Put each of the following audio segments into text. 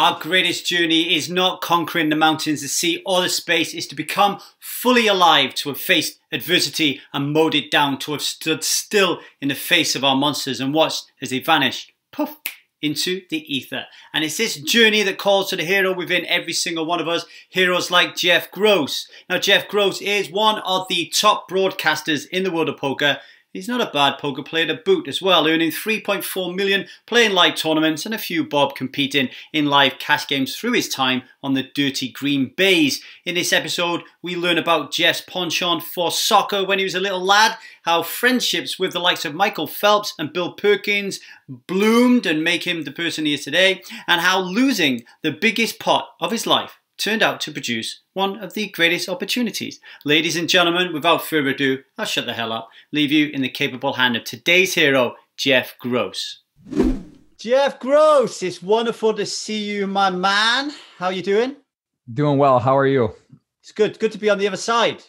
Our greatest journey is not conquering the mountains, the sea, or the space. It's to become fully alive, to have faced adversity and mowed it down, to have stood still in the face of our monsters and watched as they vanished, puff, into the ether. And it's this journey that calls to the hero within every single one of us. Heroes like Jeff Gross. Now, Jeff Gross is one of the top broadcasters in the world of poker. He's not a bad poker player to boot as well, earning 3.4 million playing live tournaments and a few bob competing in live cash games through his time on the dirty green baize. In this episode, we learn about Jeff's penchant for soccer when he was a little lad, how friendships with the likes of Michael Phelps and Bill Perkins bloomed and make him the person he is today, and how losing the biggest pot of his life turned out to produce one of the greatest opportunities. Ladies and gentlemen, without further ado, I'll shut the hell up, leave you in the capable hand of today's hero, Jeff Gross. Jeff Gross, it's wonderful to see you, my man. How are you doing? Doing well. How are you? It's good. Good to be on the other side.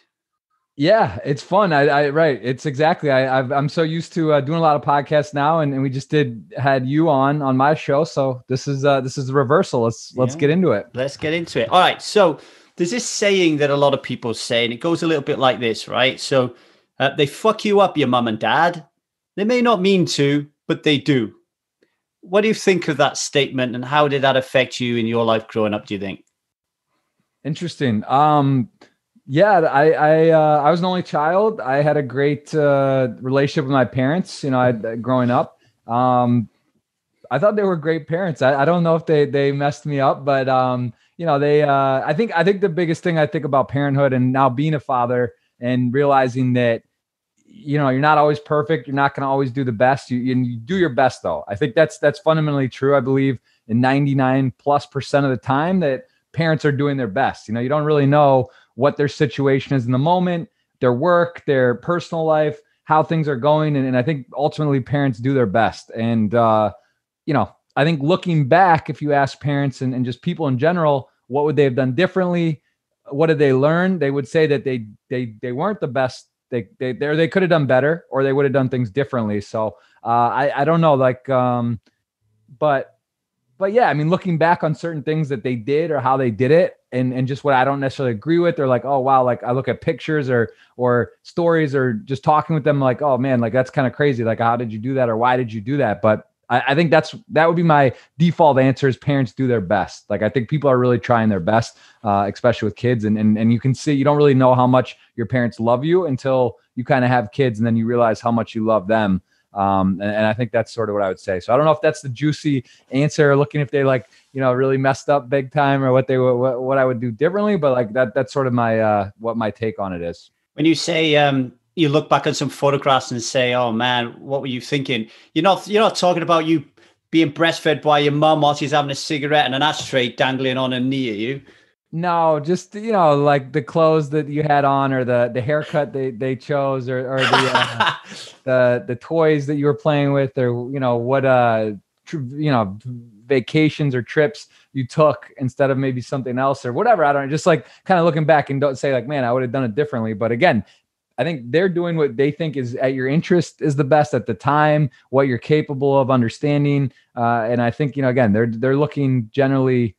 Yeah, it's fun. I, I right. It's exactly. I, i am so used to uh, doing a lot of podcasts now, and, and we just did had you on on my show. So this is uh, this is the reversal. Let's let's get into it. Let's get into it. All right. So there's this saying that a lot of people say, and it goes a little bit like this, right? So uh, they fuck you up, your mum and dad. They may not mean to, but they do. What do you think of that statement, and how did that affect you in your life growing up? Do you think? Interesting. Um yeah, I I uh, I was an only child. I had a great uh, relationship with my parents. You know, I growing up. Um, I thought they were great parents. I, I don't know if they they messed me up, but um, you know, they. Uh, I think I think the biggest thing I think about parenthood and now being a father and realizing that you know you're not always perfect. You're not going to always do the best. You, you do your best though. I think that's that's fundamentally true. I believe in 99 plus percent of the time that parents are doing their best. You know, you don't really know what their situation is in the moment, their work, their personal life, how things are going. And, and I think ultimately parents do their best. And, uh, you know, I think looking back, if you ask parents and, and just people in general, what would they have done differently? What did they learn? They would say that they they they weren't the best. They they they, could have done better, or they would have done things differently. So uh, I I don't know, like, um, but but yeah, I mean, looking back on certain things that they did or how they did it, and and just what I don't necessarily agree with, or like, oh wow, like I look at pictures or or stories or just talking with them, like, oh man, like that's kind of crazy. Like, how did you do that, or why did you do that? But I, I think that's that would be my default answer: is parents do their best. Like, I think people are really trying their best, uh, especially with kids, and and and you can see you don't really know how much your parents love you until you kind of have kids, and then you realize how much you love them. Um, and, and, I think that's sort of what I would say. So I don't know if that's the juicy answer, looking if they like, you know, really messed up big time or what they what, what I would do differently, but like that that's sort of my uh, what my take on it is. When you say um, you look back at some photographs and say, "Oh man, what were you thinking?" You're not you're not talking about you being breastfed by your mum while she's having a cigarette and an ashtray dangling on her knee at you. No, just you know, like the clothes that you had on, or the the haircut they they chose, or or the uh, the the toys that you were playing with, or you know what uh tr- you know vacations or trips you took instead of maybe something else or whatever. I don't know. Just like kind of looking back and don't say like, man, I would have done it differently. But again, I think they're doing what they think is at your interest is the best at the time, what you're capable of understanding. Uh, and I think you know, again, they're they're looking generally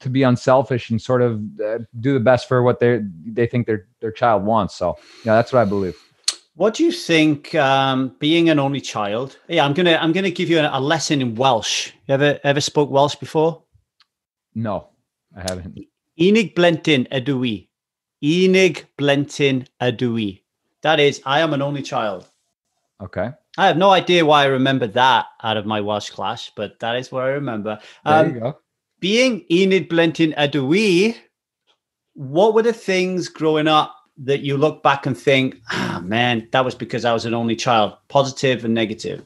to be unselfish and sort of uh, do the best for what they they think their their child wants. So yeah, that's what I believe. What do you think? Um, being an only child, yeah, I'm gonna I'm gonna give you a, a lesson in Welsh. You ever ever spoke Welsh before? No, I haven't. Enig blentyn ydw i. Unig blentyn ydw i. That is, I am an only child. Okay. I have no idea why I remember that out of my Welsh class, but that is what I remember. Um, there you go being Unig blentyn ydw i, what were the things growing up that you look back and think, ah, man, that was because I was an only child, positive and negative?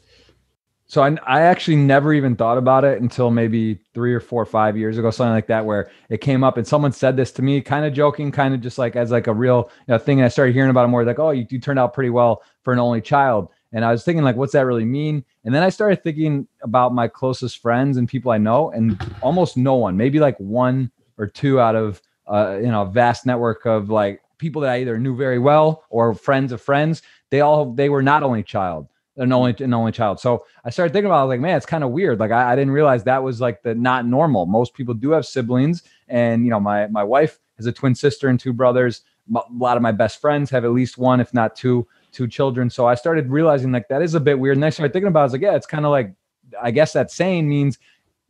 So I, I actually never even thought about it until maybe three or four or five years ago, something like that, where it came up and someone said this to me, kind of joking, kind of just like as like a real you know, thing. And I started hearing about it more, like, oh, you, you turned out pretty well for an only child. And I was thinking, like, what's that really mean? And then I started thinking about my closest friends and people I know, and almost no one, maybe like one or two out of uh, you know a vast network of like people that I either knew very well or friends of friends. They all they were not only child. an only an only child. So I started thinking about like, man, it's kind of weird. Like I, I, didn't realize that was like the not normal. Most people do have siblings, and you know, my my wife has a twin sister and two brothers. A lot of my best friends have at least one, if not two, two children. So I started realizing like that is a bit weird. And I started thinking about, it, I was like, yeah, it's kind of like, I guess that saying means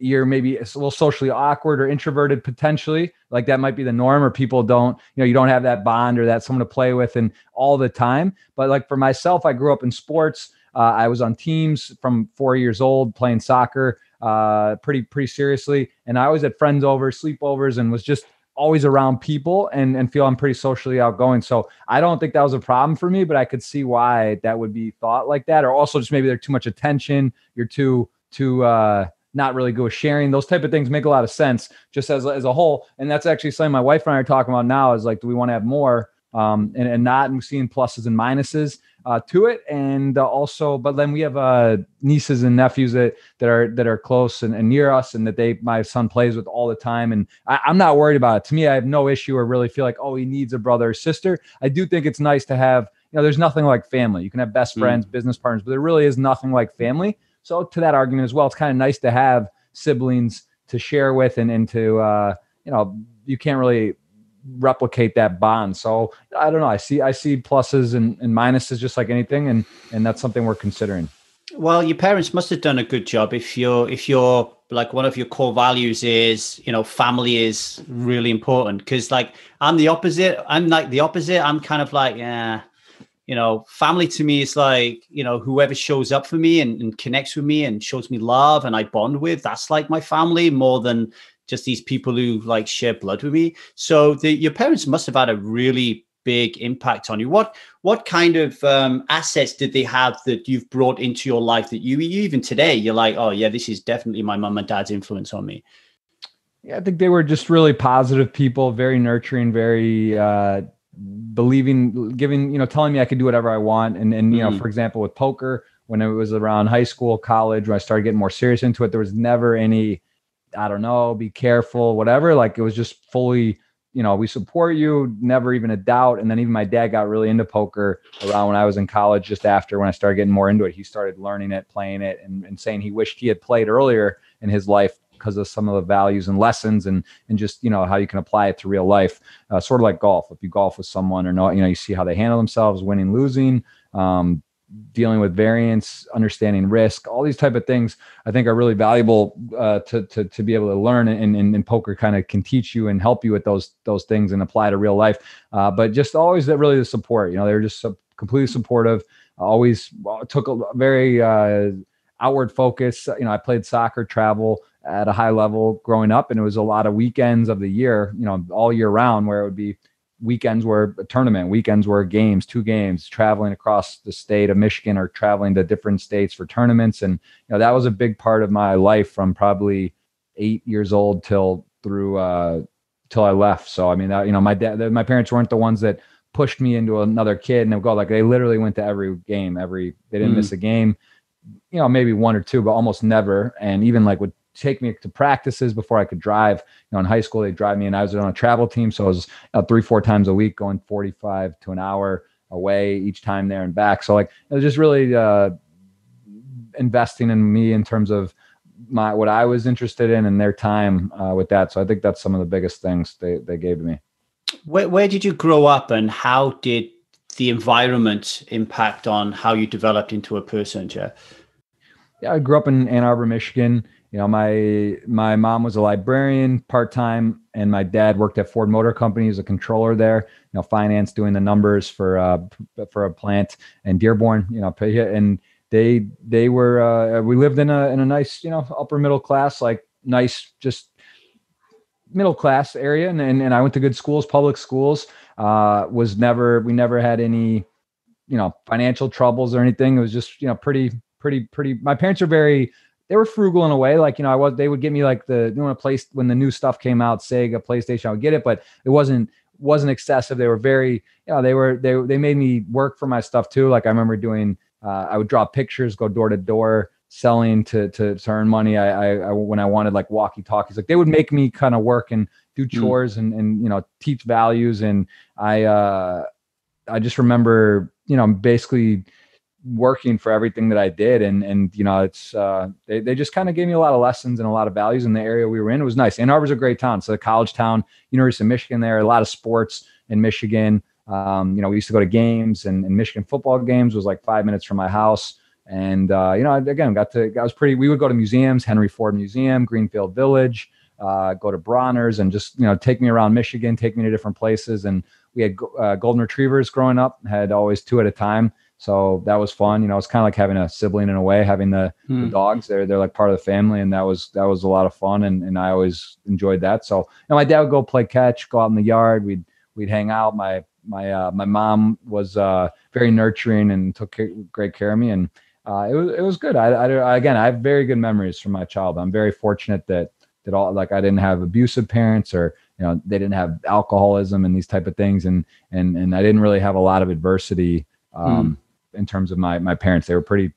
you're maybe a little socially awkward or introverted potentially. Like that might be the norm or people don't you know you don't have that bond or that someone to play with and all the time. But like for myself i grew up in sports. Uh, i was on teams from four years old playing soccer uh, pretty pretty seriously. And i always had friends over sleepovers and was just always around people and and feel i'm pretty socially outgoing so i don't think that was a problem for me but i could see why that would be thought like that or also just maybe there's too much attention you're too too uh not really good with sharing. Those type of things make a lot of sense just as, as a whole. And that's actually something my wife and I are talking about now is like, do we want to have more um, and, and not seeing pluses and minuses uh, to it. And uh, also, but then we have uh, nieces and nephews that, that are, that are close and, and, near us and that they, my son plays with all the time. And I, I'm not worried about it. To me, I have no issue or really feel like, oh, he needs a brother or sister. I do think it's nice to have, you know, there's nothing like family. You can have best mm. friends, mm. business partners, but there really is nothing like family. So to that argument as well, it's kind of nice to have siblings to share with and, and to uh, you know you can't really replicate that bond. So I don't know. I see I see pluses and, and minuses just like anything, and and that's something we're considering. Well, your parents must have done a good job if you're if you're like one of your core values is you know family is really important because like I'm the opposite. I'm like the opposite. I'm kind of like yeah you know, family to me is like, you know, whoever shows up for me and, and, connects with me and shows me love and I bond with, that's like my family more than just these people who like share blood with me. So the, your parents must have had a really big impact on you. What what kind of um, assets did they have that you've brought into your life that you, you even today you're like, oh yeah, this is definitely my mom and dad's influence on me. Yeah, I think they were just really positive people, very nurturing, very uh, believing, giving, you know, telling me I could do whatever I want. And, and, you mm-hmm. know, for example, with poker, when it was around high school, college, when I started getting more serious into it, there was never any, I don't know, be careful, whatever. Like it was just fully, you know, we support you, never even a doubt. And then even my dad got really into poker around when I was in college, just after when I started getting more into it. He started learning it, playing it, and, and saying he wished he had played earlier in his life because of some of the values and lessons and and just you know how you can apply it to real life uh, sort of like golf if you golf with someone or not you know you see how they handle themselves winning losing um, dealing with variance understanding risk all these type of things i think are really valuable uh, to, to, to be able to learn and, and, and poker kind of can teach you and help you with those those things and apply to real life. Uh, but just always that really the support you know they're just completely supportive always took a very uh, outward focus. You know i played soccer travel at a high level growing up, and it was a lot of weekends of the year, you know, all year round, where it would be weekends were a tournament, weekends were games, two games, traveling across the state of Michigan or traveling to different states for tournaments, and you know that was a big part of my life from probably eight years old till through uh, till I left. So I mean, that, you know, my dad, my parents weren't the ones that pushed me into another kid, and they go like they literally went to every game, every they didn't mm. miss a game. You know, maybe one or two, but almost never. And even like with take me to practices before I could drive. You know, in high school, they drive me and I was on a travel team. So I was uh, three, four times a week going 45 to an hour away each time there and back. So like, it was just really uh, investing in me in terms of my, what I was interested in and their time uh, with that. So I think that's some of the biggest things they, they gave to me. Where, where did you grow up and how did the environment impact on how you developed into a person, Jeff? Yeah, I grew up in Ann Arbor, Michigan you know my my mom was a librarian part-time and my dad worked at ford motor company as a controller there you know finance doing the numbers for uh for a plant in dearborn you know and they they were uh we lived in a in a nice you know upper middle class like nice just middle class area. And, and and i went to good schools public schools uh was never we never had any you know financial troubles or anything. It was just you know pretty pretty pretty my parents are very they were frugal in a way. Like, you know, I was, they would give me like the, you know, a place when the new stuff came out, Sega, PlayStation, I would get it, but it wasn't, wasn't excessive. They were very, you know, they were, they, they made me work for my stuff too. Like I remember doing, uh, I would draw pictures, go door to door, selling to, to, to earn money. I, I, I, when I wanted like walkie talkies, like they would make me kind of work and do hmm. chores mm. and, and, you know, teach values. And I, uh, I just remember, you know, basically working for everything that I did. And, and, you know, it's, uh, they, they just kind of gave me a lot of lessons and a lot of values in the area we were in. It was nice. Ann Arbor's a great town. So a college town, University of Michigan there, a lot of sports in Michigan. Um, you know, we used to go to games and, and Michigan football games was like five minutes from my house. And, uh, you know, again, got to, I was pretty, we would go to museums, Henry Ford Museum, Greenfield Village, uh, go to Bronner's and just, you know, take me around Michigan, take me to different places. And we had uh, golden retrievers growing up, had always two at a time. So that was fun. You know, it's kind of like having a sibling in a way, having the, hmm. the, dogs. They're they're like part of the family, and that was that was a lot of fun, and, and I always enjoyed that. So, know, my dad would go play catch, go out in the yard. We'd we'd hang out. My my uh, my mom was uh, very nurturing and took great care of me, and uh, it was it was good. I, I again, I have very good memories from my childhood. I'm very fortunate that that all like I didn't have abusive parents or you know they didn't have alcoholism and these type of things, and and and I didn't really have a lot of adversity. Um, mm in terms of my my parents. They were pretty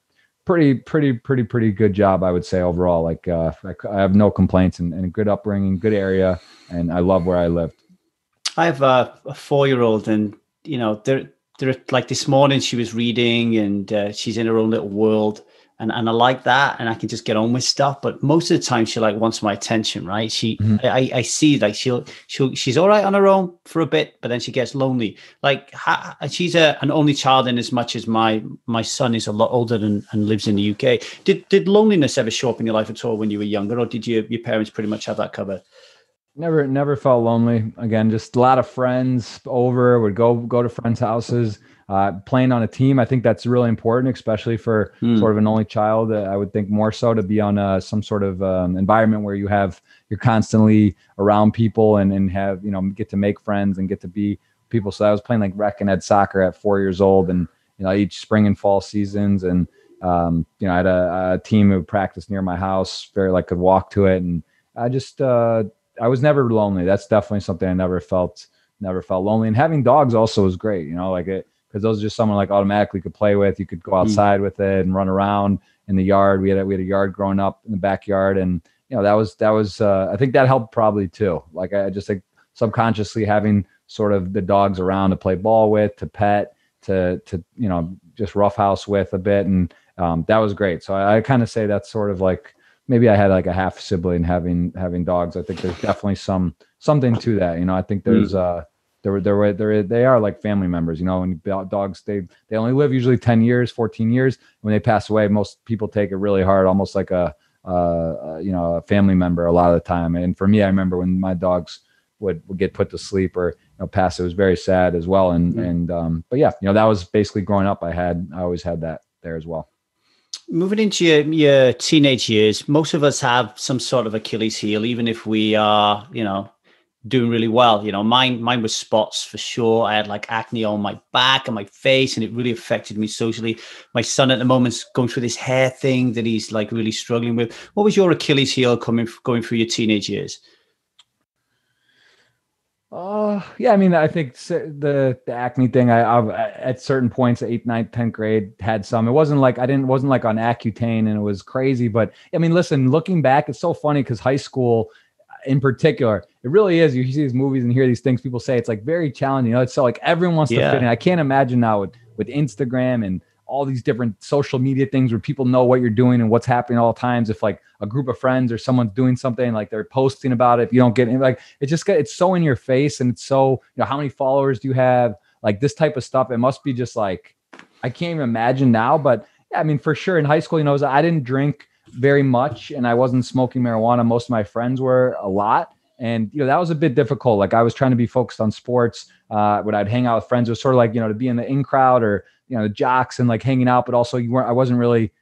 pretty pretty pretty pretty good job i would say overall like uh, I, have no complaints and, and, a good upbringing good area and i love where i lived i have a, a four year old and you know they're they're like this morning she was reading and uh, she's in her own little world and and I like that, and I can just get on with stuff. But most of the time, she like wants my attention, right? She, mm-hmm. I, I see like she'll she'll she's all right on her own for a bit, but then she gets lonely. Like ha, she's a an only child, in as much as my my son is a lot older and, and lives in the UK. Did did loneliness ever show up in your life at all when you were younger, or did you, your parents pretty much have that covered? Never, never felt lonely. Again, just a lot of friends over. Would go go to friends' houses uh, playing on a team, I think that's really important, especially for mm. sort of an only child. Uh, I would think more so to be on uh, some sort of um, environment where you have you're constantly around people and and have you know get to make friends and get to be people. So I was playing like rec and ed soccer at four years old, and you know each spring and fall seasons, and um, you know I had a, a team who practiced near my house, very like could walk to it, and I just uh, I was never lonely. That's definitely something I never felt never felt lonely. And having dogs also was great. You know, like it because those are just someone like automatically could play with. You could go hmm. outside mm. with it and run around in the yard. We had a, we had a yard growing up in the backyard, and you know that was that was uh, I think that helped probably too. Like I just like subconsciously having sort of the dogs around to play ball with, to pet, to to you know just roughhouse with a bit, and um, that was great. So I, I kind of say that's sort of like maybe I had like a half sibling having having dogs. I think there's definitely some something to that. You know, I think there's mm. uh they're they're they're they are like family members, you know. And dogs they they only live usually ten years, fourteen years. When they pass away, most people take it really hard, almost like a uh, you know a family member a lot of the time. And for me, I remember when my dogs would, would get put to sleep or you know pass, it was very sad as well. And mm-hmm. and um, but yeah, you know that was basically growing up. I had I always had that there as well. Moving into your, your teenage years, most of us have some sort of Achilles heel, even if we are, you know, doing really well. You know, mine mine was spots for sure. I had like acne on my back and my face, and it really affected me socially. My son at the moment's going through this hair thing that he's like really struggling with. What was your Achilles heel coming going through your teenage years? Uh, yeah, I mean, I think the the acne thing. I, I at certain points, eighth, ninth, tenth grade, had some. It wasn't like I didn't wasn't like on Accutane and it was crazy. But I mean, listen, looking back, it's so funny because high school in particular, it really is. You see these movies and hear these things people say. It's like very challenging. You know, it's so like everyone wants yeah. to fit in. I can't imagine now with with Instagram and all these different social media things where people know what you're doing and what's happening all times. If like a group of friends or someone's doing something, like they're posting about it, if you don't get it, like it just got, it's so in your face and it's so you know how many followers do you have? Like this type of stuff. It must be just like I can't even imagine now. But yeah, I mean for sure in high school, you know, I didn't drink very much and I wasn't smoking marijuana. Most of my friends were a lot. And you know that was a bit difficult. Like I was trying to be focused on sports. Uh, when I'd hang out with friends, it was sort of like you know to be in the in crowd or you know the jocks and like hanging out, but also you weren't. I wasn't really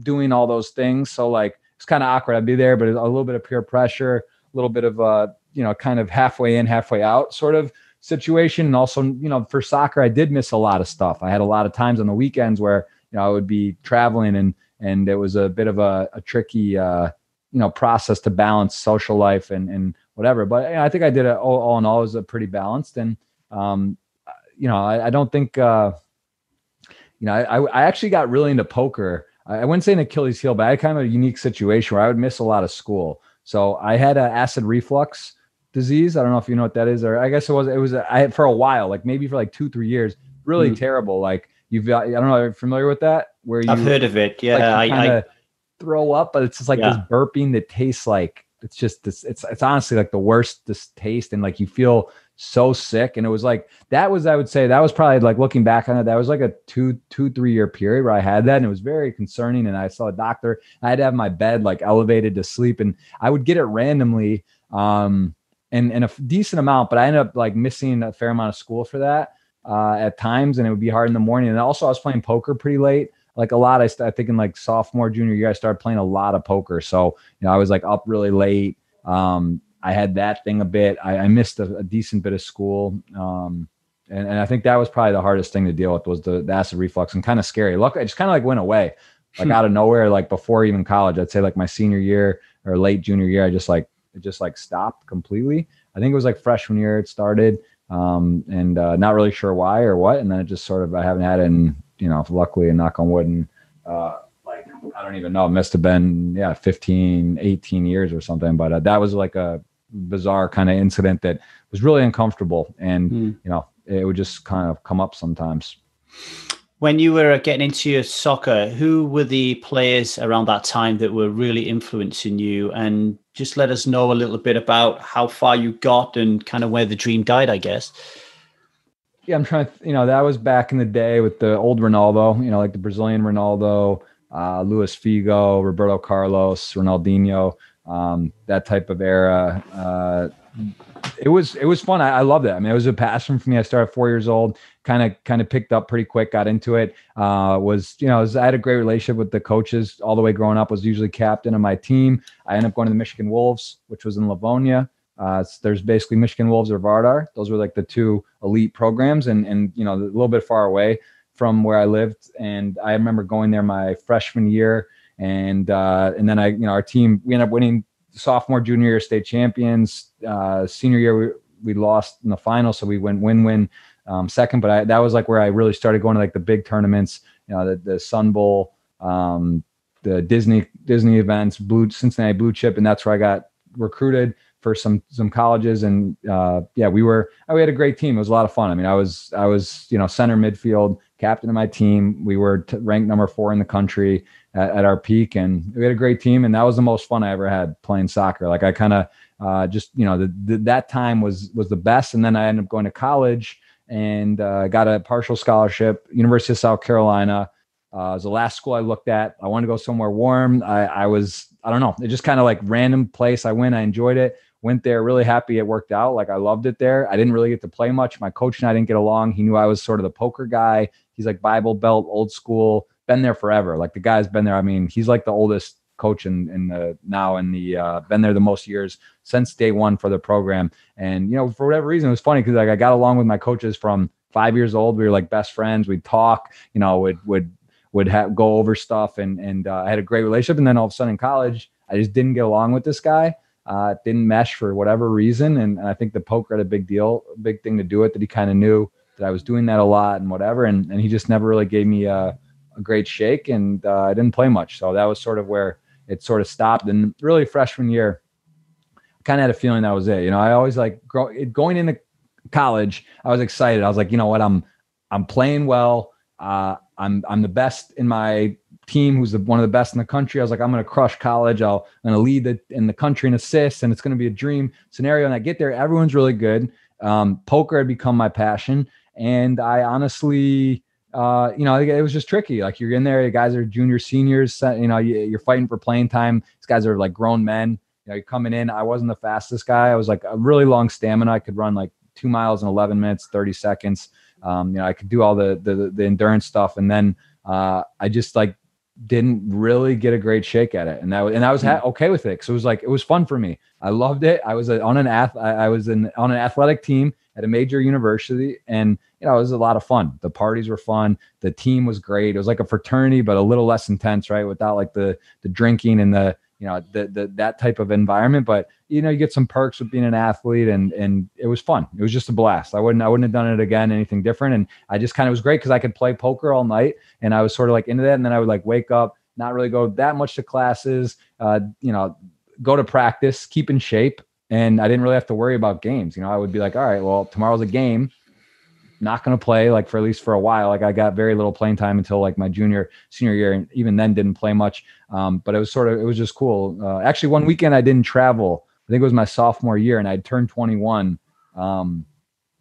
doing all those things. So like it's kind of awkward. I'd be there, but a little bit of peer pressure, a little bit of uh, you know, kind of halfway in, halfway out sort of situation. And also, you know, for soccer, I did miss a lot of stuff. I had a lot of times on the weekends where you know I would be traveling and and it was a bit of a, a tricky uh, you know process to balance social life and and whatever. But you know, I think I did it all, all, in all It was a pretty balanced and um, you know I, I don't think uh, you know I, I actually got really into poker. I wouldn't say an Achilles heel, but I had kind of a unique situation where I would miss a lot of school. So I had an acid reflux disease. I don't know if you know what that is, or I guess it was. It was I had for a while, like maybe for like two, three years, really mm. terrible. Like You've got, I don't know, are you familiar with that? Where you I've heard of it. Yeah, like, I, I throw up, but it's just like yeah. this burping that tastes like it's just this. It's it's honestly like the worst this taste, and like you feel so sick. And it was like that was I would say that was probably like looking back on it, that was like a two two three year period where I had that, and it was very concerning. And I saw a doctor. I had to have my bed like elevated to sleep, and I would get it randomly. Um, and, and a decent amount, but I ended up like missing a fair amount of school for that uh, at times, and it would be hard in the morning. And also, I was playing poker pretty late, like a lot. I, st- I think in like sophomore, junior year, I started playing a lot of poker. So you know, I was like up really late. Um, I had that thing a bit. I, I missed a, a, decent bit of school. Um, and, and I think that was probably the hardest thing to deal with was the, the acid reflux and kind of scary. Look, it just kind of like went away, like hmm. out of nowhere, like before even college. I'd say like my senior year or late junior year, I just like it just like stopped completely. I think it was like freshman year it started um, and uh, not really sure why or what. And then it just sort of I haven't had it, in, you know, luckily, and knock on wood, and uh, like I don't even know, it must have been yeah, 15, 18 years or something. But uh, that was like a bizarre kind of incident that was really uncomfortable, and mm. you know, it would just kind of come up sometimes. When you were getting into your soccer, who were the players around that time that were really influencing you? And just let us know a little bit about how far you got and kind of where the dream died, I guess. Yeah, I'm trying to, you know, that was back in the day with the old Ronaldo, you know, like the Brazilian Ronaldo, uh, Luis Figo, Roberto Carlos, Ronaldinho, um, that type of era. Uh, it was it was fun. I, I loved it. I mean, it was a passion for me. I started four years old, kind of kind of picked up pretty quick, got into it. Uh, was you know, was, I had a great relationship with the coaches all the way growing up. Was usually captain of my team. I ended up going to the Michigan Wolves, which was in Livonia. Uh, there's basically Michigan Wolves or Vardar. Those were like the two elite programs, and and you know a little bit far away from where I lived. And I remember going there my freshman year, and uh, and then I you know our team we ended up winning sophomore, junior year state champions. Uh, senior year, we, we lost in the final, so we went win-win um, second. But I, that was like where I really started going to like the big tournaments, you know, the, the Sun Bowl, um, the Disney Disney events, Blue Cincinnati Blue Chip, and that's where I got recruited for some some colleges. And uh, yeah, we were we had a great team. It was a lot of fun. I mean, I was I was you know center midfield, captain of my team. We were t- ranked number four in the country at, at, our peak, and we had a great team. And that was the most fun I ever had playing soccer. Like I kind of uh, just you know the, the, that time was was the best. And then I ended up going to college and uh, got a partial scholarship, University of South Carolina. Uh, was the last school I looked at. I wanted to go somewhere warm. I, I was, I don't know, it just kind of like random place. I went, I enjoyed it. Went there, really happy it worked out. Like I loved it there. I didn't really get to play much. My coach and I didn't get along. He knew I was sort of the poker guy. He's like Bible Belt, old school been there forever. Like the guy's been there. I mean, he's like the oldest coach in, in the now in the uh, been there the most years since day one for the program. And you know, for whatever reason, it was funny because like I got along with my coaches from five years old. We were like best friends. We'd talk. You know, would would would have go over stuff, and and uh, I had a great relationship. And then all of a sudden in college, I just didn't get along with this guy. Uh, didn't mesh for whatever reason, and, and I think the poker had a big deal, big thing to do it that. He kind of knew that I was doing that a lot and whatever, and and he just never really gave me a a great shake, and uh, I didn't play much. So that was sort of where it sort of stopped. And really, freshman year, I kind of had a feeling that was it. You know, I always like grow, going into college. I was excited. I was like, you know what, I'm I'm playing well. Uh, I'm I'm the best in my team, who's the, one of the best in the country. I was like, I'm going to crush college. I'll, I'm going to lead the, in the country in assists, and it's going to be a dream scenario. And I get there, everyone's really good. Um, poker had become my passion, and I honestly uh, you know, it was just tricky. Like you're in there, the guys are junior, seniors. You know, you're fighting for playing time. These guys are like grown men. You know, you're coming in. I wasn't the fastest guy. I was like a really long stamina. I could run like two miles in 11 minutes, 30 seconds. Um, you know, I could do all the the, the endurance stuff, and then uh, I just like didn't really get a great shake at it, and that and I was ha- hmm. okay with it because it was like it was fun for me. I loved it. I was a, on an ath I, I was in, on an athletic team at a major university, and you know, it was a lot of fun. The parties were fun. The team was great. It was like a fraternity, but a little less intense, right? Without like the the drinking and the you know the, the that type of environment. But you know, you get some perks with being an athlete, and and it was fun. It was just a blast. I wouldn't I wouldn't have done it again, anything different. And I just kind of was great because I could play poker all night, and I was sort of like into that. And then I would like wake up, not really go that much to classes, uh, you know, go to practice, keep in shape, and I didn't really have to worry about games. You know, I would be like, all right, well, tomorrow's a game not going to play like for at least for a while. Like I got very little playing time until like my junior senior year, and even then didn't play much. Um, but it was sort of it was just cool. Uh, actually, one weekend I didn't travel. I think it was my sophomore year, and I'd turned 21. Um,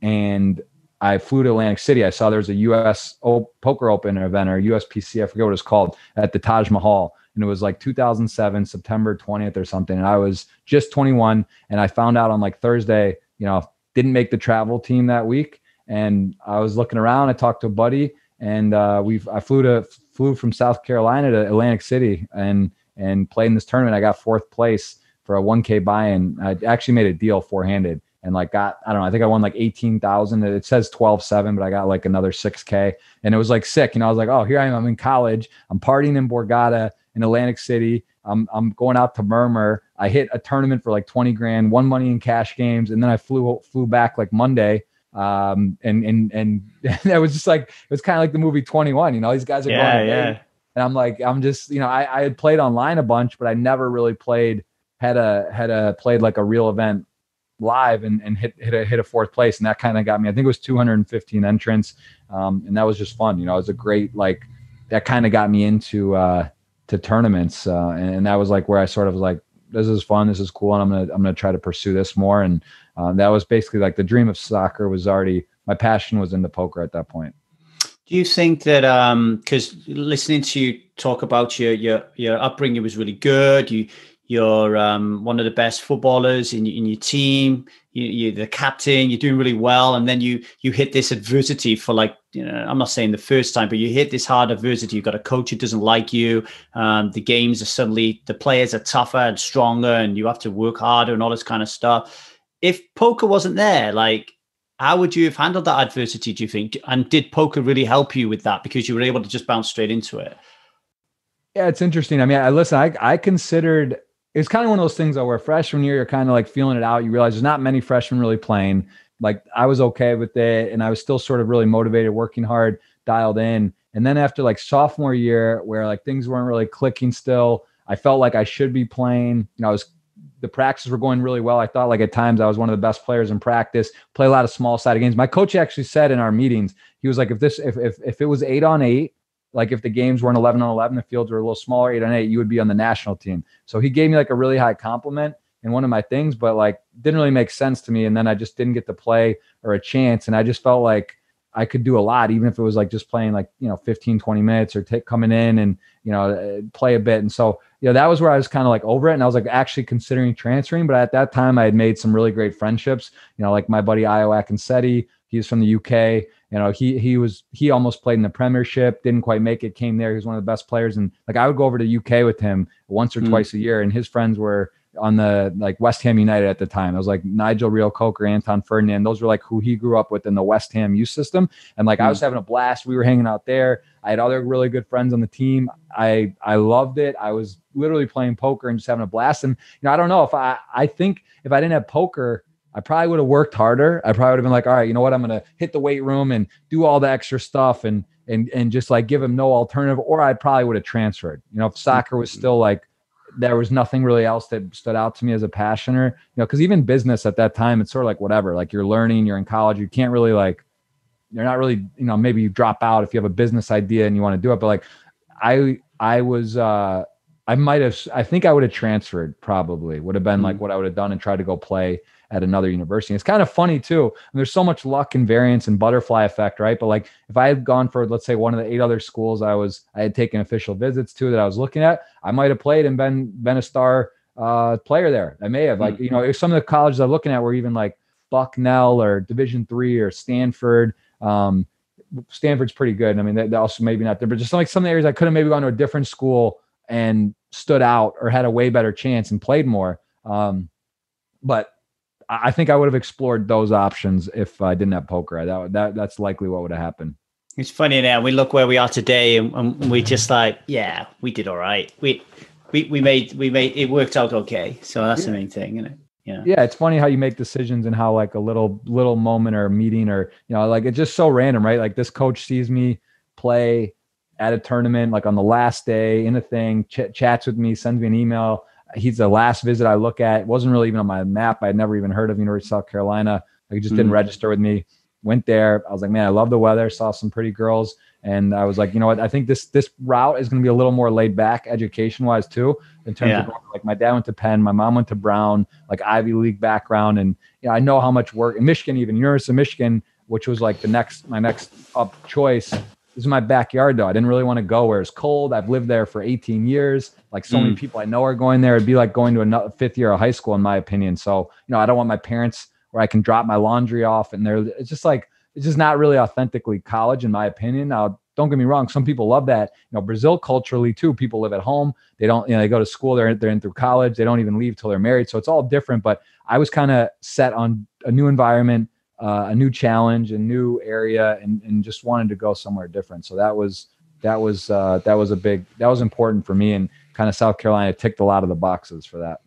and I flew to Atlantic City. I saw there was a U.S. O- Poker Open event or USPC, I forget what it's called, at the Taj Mahal, and it was like 2007, September 20th or something. And I was just 21, and I found out on like Thursday, you know, didn't make the travel team that week, and I was looking around. I talked to a buddy, and uh, we I flew to flew from South Carolina to Atlantic City and and played in this tournament. I got fourth place for a 1K buy-in. I actually made a deal four-handed and like got I don't know I think I won like eighteen thousand. It says twelve seven, but I got like another six k, and it was like sick. Know, I was like, oh, here I am. I'm in college. I'm partying in Borgata in Atlantic City. I'm I'm going out to Murmur. I hit a tournament for like twenty grand, won money in cash games, and then I flew flew back like Monday. Um, and and and that was just like it was kind of like the movie Twenty One. You know, these guys are yeah, going. Yeah. And I'm like, I'm just, you know, I, I had played online a bunch, but I never really played had a had a played like a real event live and, and hit hit a, hit a fourth place, and that kind of got me. I think it was 215 entrants, um, and that was just fun. You know, it was a great like that kind of got me into uh, to tournaments, uh, and, and, that was like where I sort of was like, this is fun, this is cool, and I'm gonna I'm gonna try to pursue this more. And uh, that was basically like the dream of soccer was already my passion was into poker at that point. Do you think that um because listening to you talk about your your your upbringing was really good, you you're um, one of the best footballers in, in your team. You, are the captain. You're doing really well, and then you you hit this adversity for like you know. I'm not saying the first time, but you hit this hard adversity. You've got a coach who doesn't like you. Um, the games are suddenly the players are tougher and stronger, and you have to work harder and all this kind of stuff. If poker wasn't there, like how would you have handled that adversity? Do you think? And did poker really help you with that because you were able to just bounce straight into it? Yeah, it's interesting. I mean, I listen. I I considered it's kind of one of those things where freshman year you're kind of like feeling it out. You realize there's not many freshmen really playing. Like I was okay with it, and I was still sort of really motivated, working hard, dialed in. And then after like sophomore year, where like things weren't really clicking still, I felt like I should be playing. You know, I was the practices were going really well. I thought like at times I was one of the best players in practice. Play a lot of small sided games. My coach actually said in our meetings, he was like, if this if if if it was eight on eight like if the games weren't 11 on 11, the fields were a little smaller, eight on eight, you would be on the national team. So he gave me like a really high compliment in one of my things, but like didn't really make sense to me. And then I just didn't get to play or a chance. And I just felt like I could do a lot, even if it was like just playing like, you know, 15, 20 minutes or take coming in and, you know, uh, play a bit. And so, you know, that was where I was kind of like over it. And I was like actually considering transferring. But at that time, I had made some really great friendships, you know, like my buddy Io Akinsetti, he's from the UK you know, he he was he almost played in the Premiership, didn't quite make it, came there. He was one of the best players, and like I would go over to UK with him once or mm. twice a year, and his friends were on the like West Ham United at the time. It was like Nigel Reo-Coker, Anton Ferdinand. Those were like who he grew up with in the West Ham youth system. And like mm. I was having a blast. We were hanging out there. I had other really good friends on the team. I I loved it. I was literally playing poker and just having a blast. And you know, I don't know if I I think if I didn't have poker, I probably would have worked harder. I probably would have been like, all right, you know what? I'm going to hit the weight room and do all the extra stuff and and and just like give him no alternative. Or I probably would have transferred. You know, if soccer was mm-hmm. still like there was nothing really else that stood out to me as a passioner. You know, because even business at that time, it's sort of like whatever. Like you're learning, you're in college, you can't really like you're not really, you know, maybe you drop out if you have a business idea and you want to do it. But like I I was uh I might have I think I would have transferred probably would have been mm-hmm. like what I would have done and tried to go play at another university. It's kind of funny too. And there's so much luck and variance and butterfly effect, right? But like if I had gone for let's say one of the eight other schools I was I had taken official visits to that I was looking at, I might have played and been been a star uh, player there. I may have like you know some of the colleges I'm looking at were even like Bucknell or Division three or Stanford. Um, Stanford's pretty good. I mean, they, also maybe not there, but just like some areas I could have maybe gone to a different school and stood out or had a way better chance and played more. Um, but I think I would have explored those options if I didn't have poker. That that that's likely what would have happened. It's funny now. We look where we are today, and, and we just like, yeah, we did all right. We we we made we made it worked out okay. So that's yeah. the main thing, you know. Yeah. Yeah, it's funny how you make decisions and how like a little little moment or meeting or you know like it's just so random, right? Like this coach sees me play at a tournament, like on the last day in a thing, ch- chats with me, sends me an email he's the last visit I look at. It wasn't really even on my map. I had never even heard of University of South Carolina. Like, he just mm didn't register with me. went there. I was like, man, I love the weather. Saw some pretty girls, and I was like, you know what? I think this this route is going to be a little more laid back, education wise too. In terms yeah. of like my dad went to Penn, my mom went to Brown, like Ivy League background, and you know, I know how much work in Michigan, even University of Michigan, which was like the next my next up choice. This is my backyard though. I didn't really want to go where it's cold. I've lived there for 18 years. Like so mm. many people I know are going there. It'd be like going to another fifth year of high school, in my opinion. So, you know, I don't want my parents where I can drop my laundry off and they're it's just like it's just not really authentically college in my opinion. Now, don't get me wrong, some people love that. You know, Brazil culturally too, people live at home. They don't, you know, they go to school, they're they're in through college, they don't even leave till they're married. So it's all different. But I was kind of set on a new environment, uh, a new challenge, a new area, and and just wanted to go somewhere different. So that was that was uh, that was a big that was important for me, and kind of South Carolina ticked a lot of the boxes for that.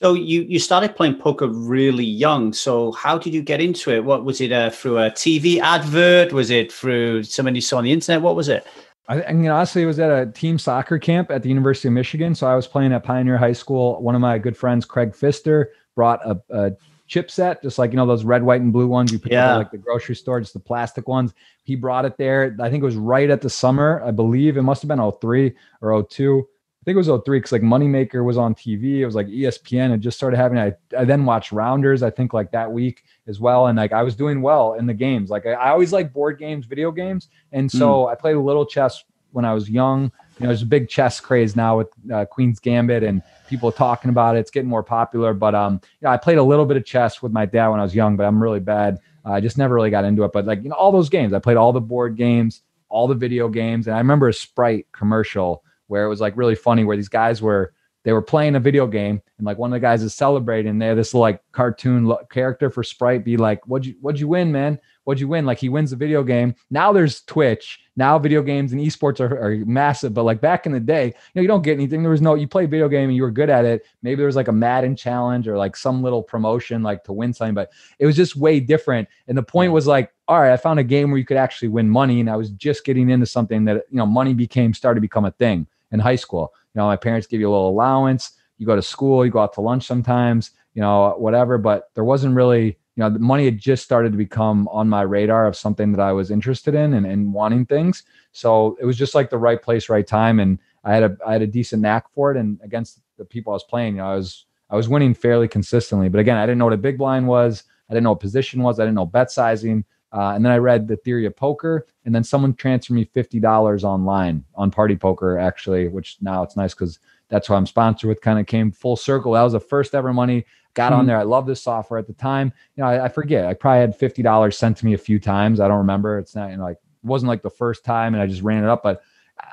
So you you started playing poker really young. So how did you get into it? What was it uh, through a TV advert? Was it through someone you saw on the internet? What was it? I, I mean, honestly, it was at a team soccer camp at the University of Michigan. So I was playing at Pioneer High School. One of my good friends, Craig Fister, brought a, a chip set, just like you know those red, white, and blue ones you pick yeah. up like the grocery store, just the plastic ones. He brought it there. I think it was right at the summer. I believe it must have been 03 or 02 think it was 03 because like Moneymaker was on TV. It was like ESPN and just started having, I, I then watched Rounders, I think like that week as well. And like I was doing well in the games. Like I, I always like board games, video games. And so mm. I played a little chess when I was young. You know, there's a big chess craze now with uh, Queen's Gambit and people talking about it. It's getting more popular. But um, you know, I played a little bit of chess with my dad when I was young, but I'm really bad. Uh, I just never really got into it. But like, you know, all those games, I played all the board games, all the video games. And I remember a Sprite commercial where it was like really funny where these guys were they were playing a video game and like one of the guys is celebrating there this like cartoon character for sprite be like what'd you what'd you win man? What'd you win? Like he wins the video game. Now there's twitch. Now video games and esports are, are massive but like back in the day you know you don't get anything. There was no you play video game and you were good at it. Maybe there was like a madden challenge or like some little promotion like to win something but it was just way different and the point was like all right i found a game where you could actually win money and i was just getting into something that you know money became started to become a thing in high school. You know, my parents give you a little allowance. You go to school, you go out to lunch sometimes, you know, whatever. But there wasn't really, you know, the money had just started to become on my radar of something that I was interested in and, and wanting things. So it was just like the right place, right time. And I had a I had a decent knack for it. And against the people I was playing, you know, I was I was winning fairly consistently. But again, I didn't know what a big blind was. I didn't know what position was. I didn't know bet sizing. Uh, and then I read the theory of poker, and then someone transferred me fifty dollars online on Party Poker, actually, which now it's nice because that's who I'm sponsored with. Kind of came full circle. That was the first ever money got on hmm. there. I love this software at the time. You know, I, I forget. I probably had fifty dollars sent to me a few times. I don't remember. It's not you know, like it wasn't like the first time, and I just ran it up. But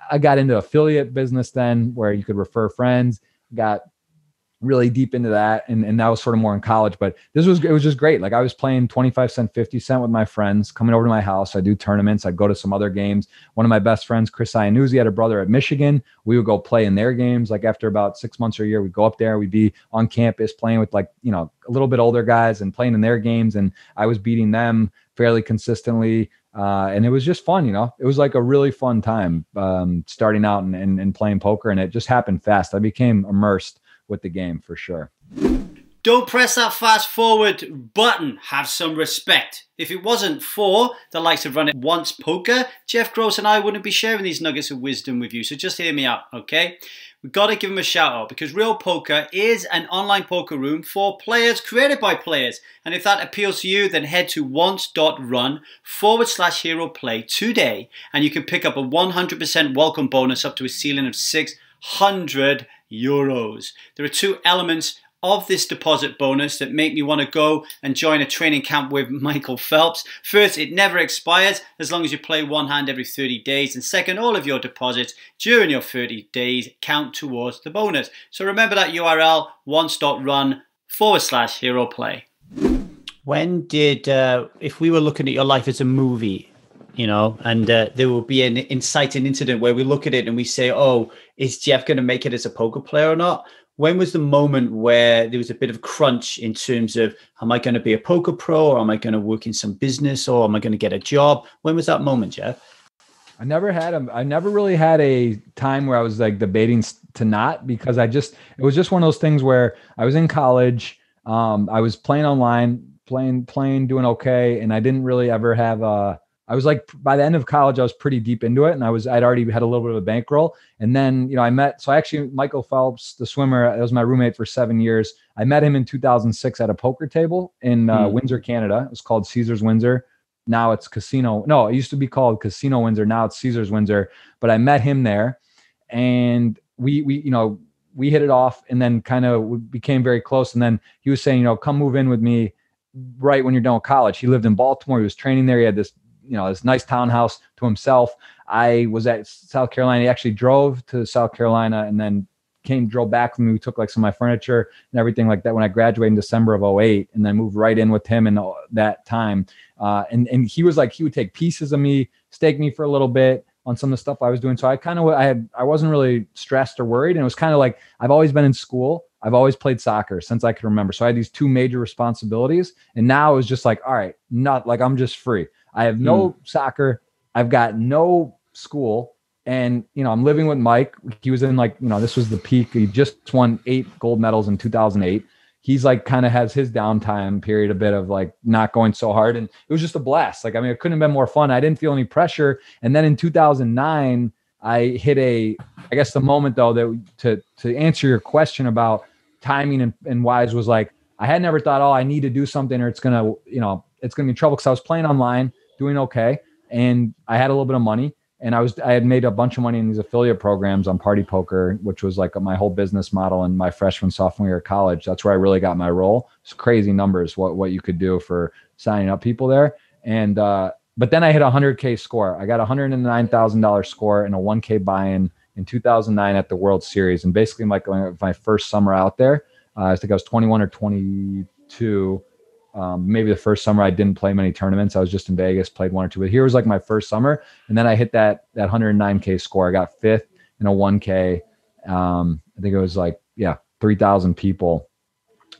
I got into affiliate business then, where you could refer friends. Got really deep into that and, and that was sort of more in college but this was it was just great. Like i was playing 25 cent 50 cent with my friends coming over to my house. I do tournaments i go to some other games. One of my best friends chris iannuzzi had a brother at michigan. We would go play in their games. Like after about six months or a year we'd go up there. We'd be on campus playing with like you know a little bit older guys and playing in their games and i was beating them fairly consistently uh, and it was just fun, you know. It was like a really fun time um, starting out and, and, and playing poker, and it just happened fast. I became immersed with the game for sure. Don't press that fast forward button. Have some respect. If it wasn't for the likes of Run It Once Poker, Jeff Gross and I wouldn't be sharing these nuggets of wisdom with you. So just hear me out, okay? We've got to give him a shout out because Real Poker is an online poker room for players created by players. And if that appeals to you, then head to once.run forward slash hero play today and you can pick up a 100% welcome bonus up to a ceiling of 600 euros. There are two elements of this deposit bonus that make me want to go and join a training camp with Michael Phelps. First, it never expires as long as you play one hand every 30 days. And second, all of your deposits during your 30 days count towards the bonus. So remember that URL once.run forward slash hero play. When did, uh, if we were looking at your life as a movie, you know, and uh, there will be an inciting incident where we look at it and we say, oh, is Jeff going to make it as a poker player or not? When was the moment where there was a bit of crunch in terms of, am I going to be a poker pro or am I going to work in some business or am I going to get a job? When was that moment, Jeff? I never had a, I never really had a time where I was like debating to not because I just, it was just one of those things where I was in college. Um, I was playing online playing, playing, doing okay. And I didn't really ever have a, I was like by the end of college, I was pretty deep into it, and I was I'd already had a little bit of a bankroll. And then you know I met so I actually Michael Phelps, the swimmer, that was my roommate for seven years. I met him in 2006 at a poker table in uh, mm. Windsor, Canada. It was called Caesars Windsor. Now it's Casino. No, it used to be called Casino Windsor. Now it's Caesars Windsor. But I met him there, and we we you know we hit it off, and then kind of became very close. And then he was saying, you know, come move in with me right when you're done with college. He lived in Baltimore. He was training there. He had this you know this nice townhouse to himself. I was at South Carolina. He actually drove to South Carolina and then came drove back with me. We took like some of my furniture and everything like that when I graduated in December of 08 and then moved right in with him in that time. Uh, and and he was like he would take pieces of me, stake me for a little bit on some of the stuff I was doing. So I kind of I had I wasn't really stressed or worried, and it was kind of like I've always been in school. I've always played soccer since I can remember. So I had these two major responsibilities, and now it was just like, all right, not like I'm just free. I have no mm. soccer. I've got no school. And, you know, I'm living with Mike. He was in like, you know, this was the peak. He just won eight gold medals in 2008. He's like kind of has his downtime period, a bit of like not going so hard. And it was just a blast. Like, I mean, it couldn't have been more fun. I didn't feel any pressure. And then in 2009, I hit a, I guess the moment though that to, to answer your question about timing and, and wise was like, I had never thought, oh, I need to do something or it's going to, you know, it's going to be trouble because I was playing online doing okay, and I had a little bit of money, and I was I had made a bunch of money in these affiliate programs on Party Poker, which was like my whole business model in my freshman sophomore year of college. That's where I really got my role. It's crazy numbers what what you could do for signing up people there, and uh, but then I hit a hundred k score. I got a hundred and nine thousand dollar score and a one k buy-in in 2009 at the World Series, and basically my my first summer out there. Uh, I think I was 21 or 22 um, maybe the first summer I didn't play many tournaments. I was just in Vegas, played one or two. But here was like my first summer, and then I hit that that 109k score. I got fifth in a 1k. Um, I think it was like yeah, 3,000 people,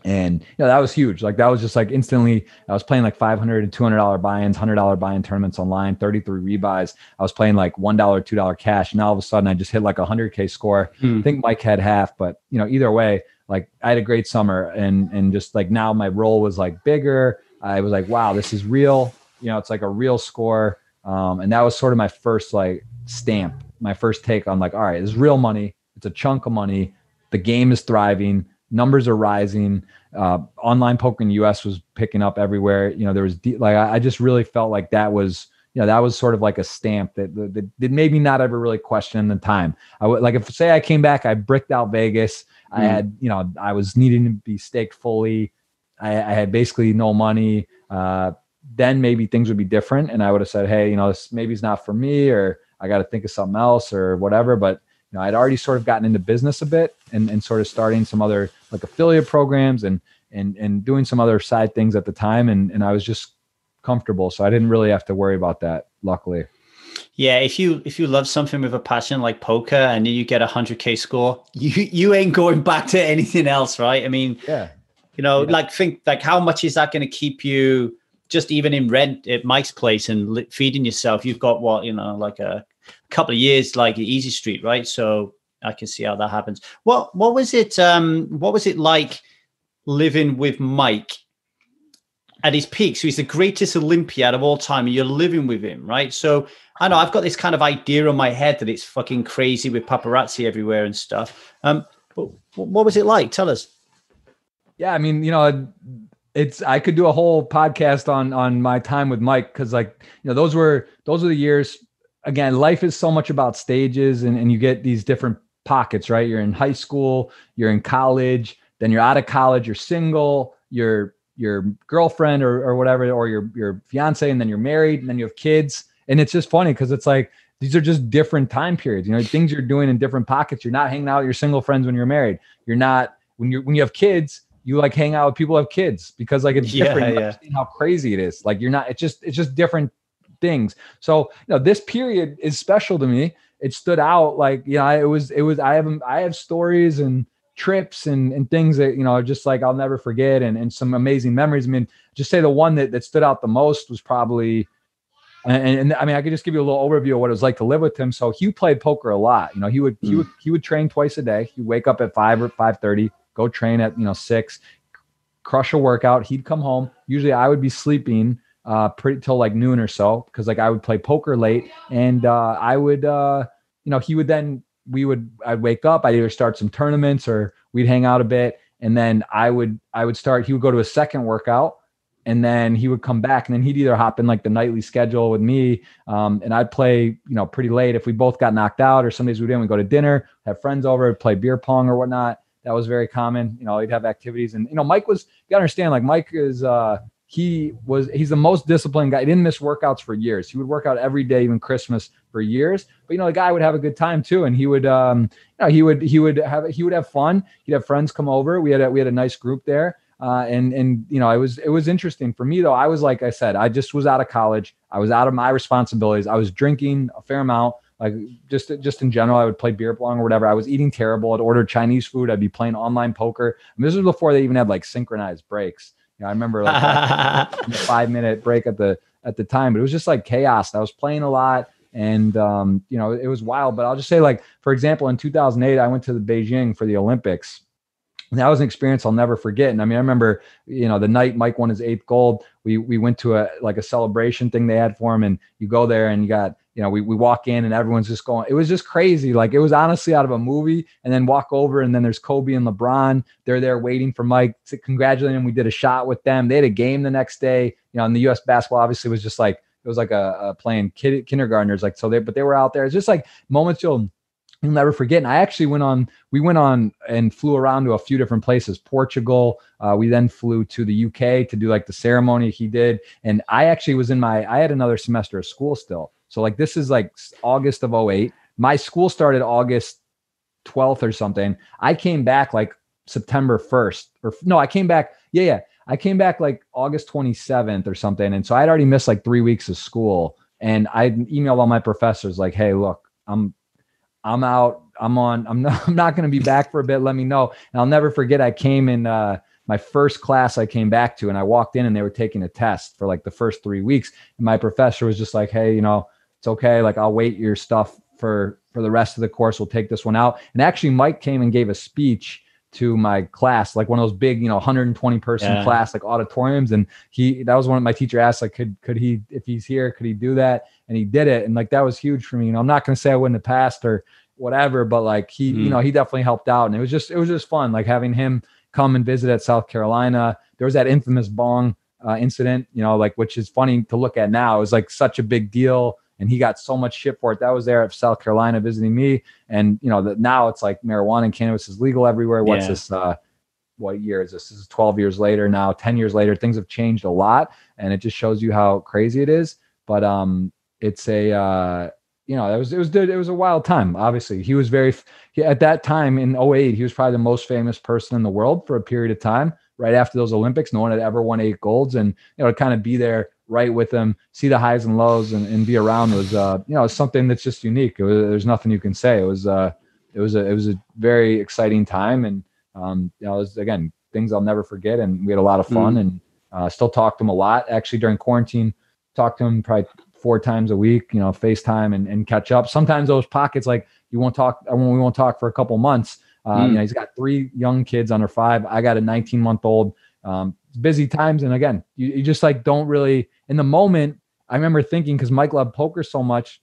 and you know that was huge. Like that was just like instantly. I was playing like 500 and 200 dollar buy-ins, hundred dollar buy-in tournaments online, 33 rebuys. I was playing like one dollar, two dollar cash, and all of a sudden I just hit like a 100k score. Hmm. I think Mike had half, but you know either way like I had a great summer and and just like now my role was like bigger. I was like, wow, this is real. You know, it's like a real score. Um, and that was sort of my first like stamp, my first take on like, all right, it's real money. It's a chunk of money. The game is thriving. Numbers are rising. Uh, online poker in the U.S. was picking up everywhere. You know, there was de- like I, I just really felt like that was you know that was sort of like a stamp that that, that made me not ever really question the time. I would like if say I came back, I bricked out Vegas. I mm. had, you know, I was needing to be staked fully. I, I had basically no money. Uh, then maybe things would be different, and I would have said, hey, you know, this maybe it's not for me, or I got to think of something else, or whatever. But you know, I'd already sort of gotten into business a bit, and and sort of starting some other like affiliate programs and and and doing some other side things at the time, and and I was just comfortable, so I didn't really have to worry about that. Luckily. Yeah, if you if you love something with a passion like poker and you get a hundred k score, you you ain't going back to anything else, right? I mean, yeah, you know, yeah. like think like how much is that going to keep you just even in rent at Mike's place and feeding yourself? You've got what you know, like a couple of years, like Easy Street, right? So I can see how that happens. What what was it? Um, what was it like living with Mike at his peak? So he's the greatest Olympiad of all time, and you're living with him, right? So I know I've got this kind of idea in my head that it's fucking crazy with paparazzi everywhere and stuff. Um, but what was it like? Tell us. Yeah, I mean, you know, it's I could do a whole podcast on on my time with Mike because like you know those were those are the years. Again, life is so much about stages, and and you get these different pockets, right? You're in high school, you're in college, then you're out of college, you're single, you're your girlfriend or, or whatever, or your your fiance, and then you're married, and then you have kids and it's just funny because it's like these are just different time periods. You know, things you're doing in different pockets. You're not hanging out with your single friends when you're married. You're not when you when you have kids. You like hang out with people who have kids because like it's yeah, different. Yeah. how crazy it is. Like you're not. It's just it's just different things. So you know, this period is special to me. It stood out like you know, it was it was. I have I have stories and trips and, and things that you know just like I'll never forget and, and some amazing memories. I mean, just say the one that, that stood out the most was probably and, and, I mean, I could just give you a little overview of what it was like to live with him. So Hugh played poker a lot. You know, he would mm. he hmm. would he would train twice a day. He'd wake up at five or five thirty, go train at you know six, crush a workout. He'd come home. Usually I would be sleeping uh, pretty till like noon or so because like I would play poker late and uh, I would, uh, you know, he would then we would I'd wake up. I'd either start some tournaments or we'd hang out a bit, and then I would I would start. He would go to a second workout. And then he would come back, and then he'd either hop in like the nightly schedule with me, um, and I'd play, you know, pretty late. If we both got knocked out, or some days we didn't, we go to dinner, have friends over, play beer pong or whatnot that was very common. You know, he'd have activities, and you know, Mike was. You gotta understand, like Mike is. uh he was he's the most disciplined guy. He didn't miss workouts for years. He would work out every day, even Christmas for years. But you know, the guy would have a good time too, and he would um you know he would he would have he would have fun. He'd have friends come over. We had a, we had a nice group there. Uh, and and you know it was it was interesting for me though i was like i said i just was out of college i was out of my responsibilities i was drinking a fair amount like just just in general, I would play beer pong or whatever. I was eating terrible. I'd order Chinese food. I'd be playing online poker. Mean, this was before they even had like synchronized breaks. You know, I remember like five minute break at the at the time, but it was just like chaos. I was playing a lot, and um, you know, it was wild. But I'll just say, like for example, in 2008, I went to the Beijing for the Olympics. And that was an experience I'll never forget. And I mean, I remember, you know, the night Mike won his eighth gold, we we went to a like a celebration thing they had for him, and you go there and you got you know, we, we walk in and everyone's just going, it was just crazy. Like it was honestly out of a movie and then walk over and then there's Kobe and LeBron. They're there waiting for Mike to congratulate him. We did a shot with them. They had a game the next day, you know, and the U S basketball obviously was just like, it was like a, a playing kid, kindergartners. Like, so they, but they were out there. It's just like moments you'll, you'll never forget. And I actually went on, we went on and flew around to a few different places, Portugal. Uh, we then flew to the UK to do like the ceremony he did. And I actually was in my, I had another semester of school still. So like this is like August of 08. My school started August 12th or something. I came back like September 1st or no, I came back. Yeah, yeah. I came back like August 27th or something. And so I'd already missed like three weeks of school. And I emailed all my professors like, hey, look, I'm I'm out. I'm on. I'm not. I'm not going to be back for a bit. Let me know. And I'll never forget. I came in uh, my first class. I came back to, and I walked in, and they were taking a test for like the first three weeks. And my professor was just like, "Hey, you know, it's okay. Like I'll wait your stuff for for the rest of the course. We'll take this one out. And actually, Mike came and gave a speech to my class, like one of those big, you know, 120 person yeah. class, like auditoriums. And he, that was one of my teacher asked, like, could, could he, if he's here, could he do that? And he did it. And like, that was huge for me. You know, I'm not going to say I wouldn't have passed or whatever, but like he, mm. you know, he definitely helped out. And it was just, it was just fun. Like having him come and visit at South Carolina. There was that infamous bong uh, incident, you know, like, which is funny to look at now. It was like such a big deal and he got so much shit for it. That was there at South Carolina visiting me, and you know that now it's like marijuana and cannabis is legal everywhere. What's yeah. this? Uh, what year is this? This is 12 years later now. 10 years later, things have changed a lot, and it just shows you how crazy it is. But um, it's a uh, you know, it was it was it was a wild time. Obviously, he was very he, at that time in 08, he was probably the most famous person in the world for a period of time. Right after those Olympics, no one had ever won eight golds, and you know, to kind of be there right with them, see the highs and lows, and, and be around was uh, you know something that's just unique. It Was, there's nothing you can say. It was uh, it was a it was a very exciting time, and um, you know, it was again things I'll never forget, and we had a lot of fun, mm. and uh, still talk to him a lot. Actually, during quarantine, talked to him probably four times a week. You know, FaceTime and, and catch up. Sometimes those pockets like you won't talk. I won't, we won't talk for a couple months. Um, mm. You know, he's got three young kids under five. I got a 19 month old. Um, busy times, and again, you, you just like don't really in the moment, I remember thinking because Mike loved poker so much,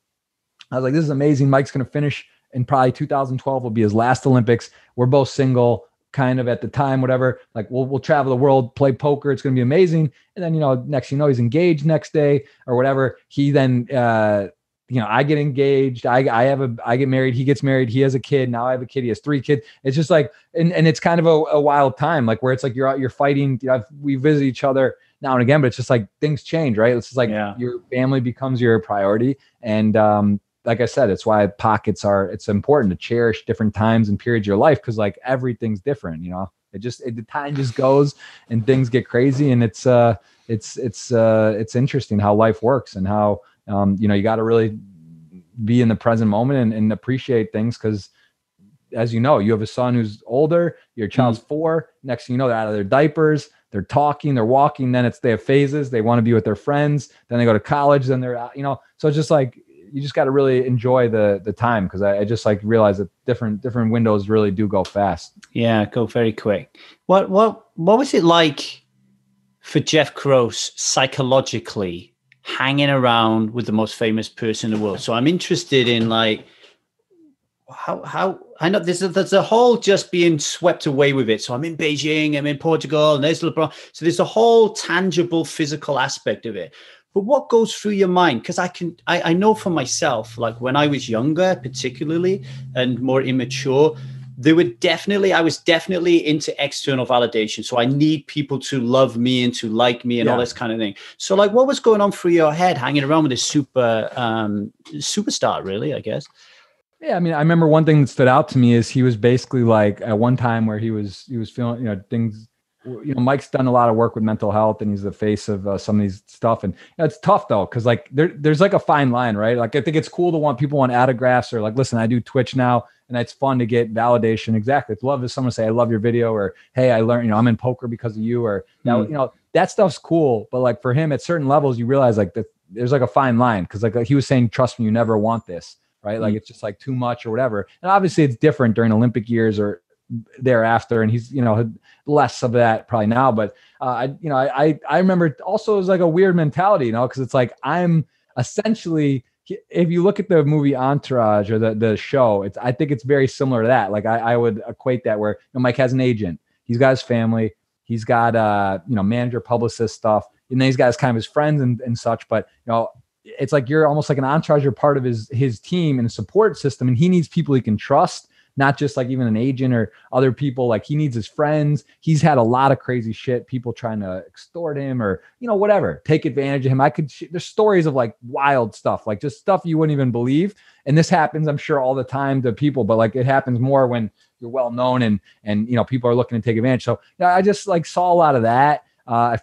I was like, this is amazing. Mike's going to finish in probably 2012 will be his last Olympics. We're both single, kind of at the time, whatever. Like we'll we'll travel the world, play poker. It's going to be amazing. And then you know, next you know, he's engaged next day or whatever. He then uh, you know, I get engaged. I I have a I get married. He gets married. He has a kid. Now I have a kid. He has three kids. It's just like and and it's kind of a, a wild time, like where it's like you're out, you're fighting. You know, we visit each other now and again, but it's just like things change, right? It's just like yeah. your family becomes your priority. And um, like I said, it's why pockets are, it's important to cherish different times and periods of your life because like everything's different, you know? It just, it, the time just goes and things get crazy. And it's, uh, it's, it's, uh, it's interesting how life works and how, um, you know, you got to really be in the present moment and, and appreciate things because as you know, you have a son who's older, your child's mm. four. Next thing you know, they're out of their diapers they're talking, they're walking, then it's they have phases, they want to be with their friends, then they go to college, then they're you know, so it's just like you just got to really enjoy the the time because I, I, just like realize that different different windows really do go fast. Yeah, go very quick. What what what was it like for Jeff Gross psychologically hanging around with the most famous person in the world? So I'm interested in like how how I know there's there's a whole just being swept away with it. So I'm in Beijing, I'm in Portugal, and there's LeBron. So there's a whole tangible physical aspect of it. But what goes through your mind? Because I can I, I know for myself, like when I was younger, particularly and more immature, there were definitely I was definitely into external validation. So I need people to love me and to like me and yeah. all this kind of thing. So like what was going on through your head hanging around with this super um superstar, really, I guess? Yeah, I mean, I remember one thing that stood out to me is he was basically like at one time where he was he was feeling you know things. You know, Mike's done a lot of work with mental health, and he's the face of uh, some of these stuff. And you know, it's tough though, because like there, there's like a fine line, right? Like I think it's cool to want people on autographs or like, listen, I do Twitch now, and it's fun to get validation. Exactly, it's love if someone say, I love your video, or Hey, I learned, you know, I'm in poker because of you, or now, mm. you know, that stuff's cool. But like for him, at certain levels, you realize like that there's like a fine line because like he was saying, trust me, you never want this right? Like mm-hmm. it's just like too much or whatever. And obviously it's different during Olympic years or thereafter. And he's, you know, less of that probably now. But uh, I, you know, I, I remember also it was like a weird mentality, you know, because it's like I'm essentially if you look at the movie Entourage or the the show, it's I think it's very similar to that. Like I, I would equate that where you know, Mike has an agent, he's got his family, he's got uh you know manager, publicist stuff, and then he's got his kind of his friends and, and such. But you know it's like you're almost like an entourage, you're part of his his team and support system, and he needs people he can trust, not just like even an agent or other people. Like he needs his friends. He's had a lot of crazy shit, people trying to extort him or you know whatever, take advantage of him. I could there's stories of like wild stuff, like just stuff you wouldn't even believe. And this happens, I'm sure, all the time to people, but like it happens more when you're well known and and you know people are looking to take advantage. So yeah, I just like saw a lot of that. Uh,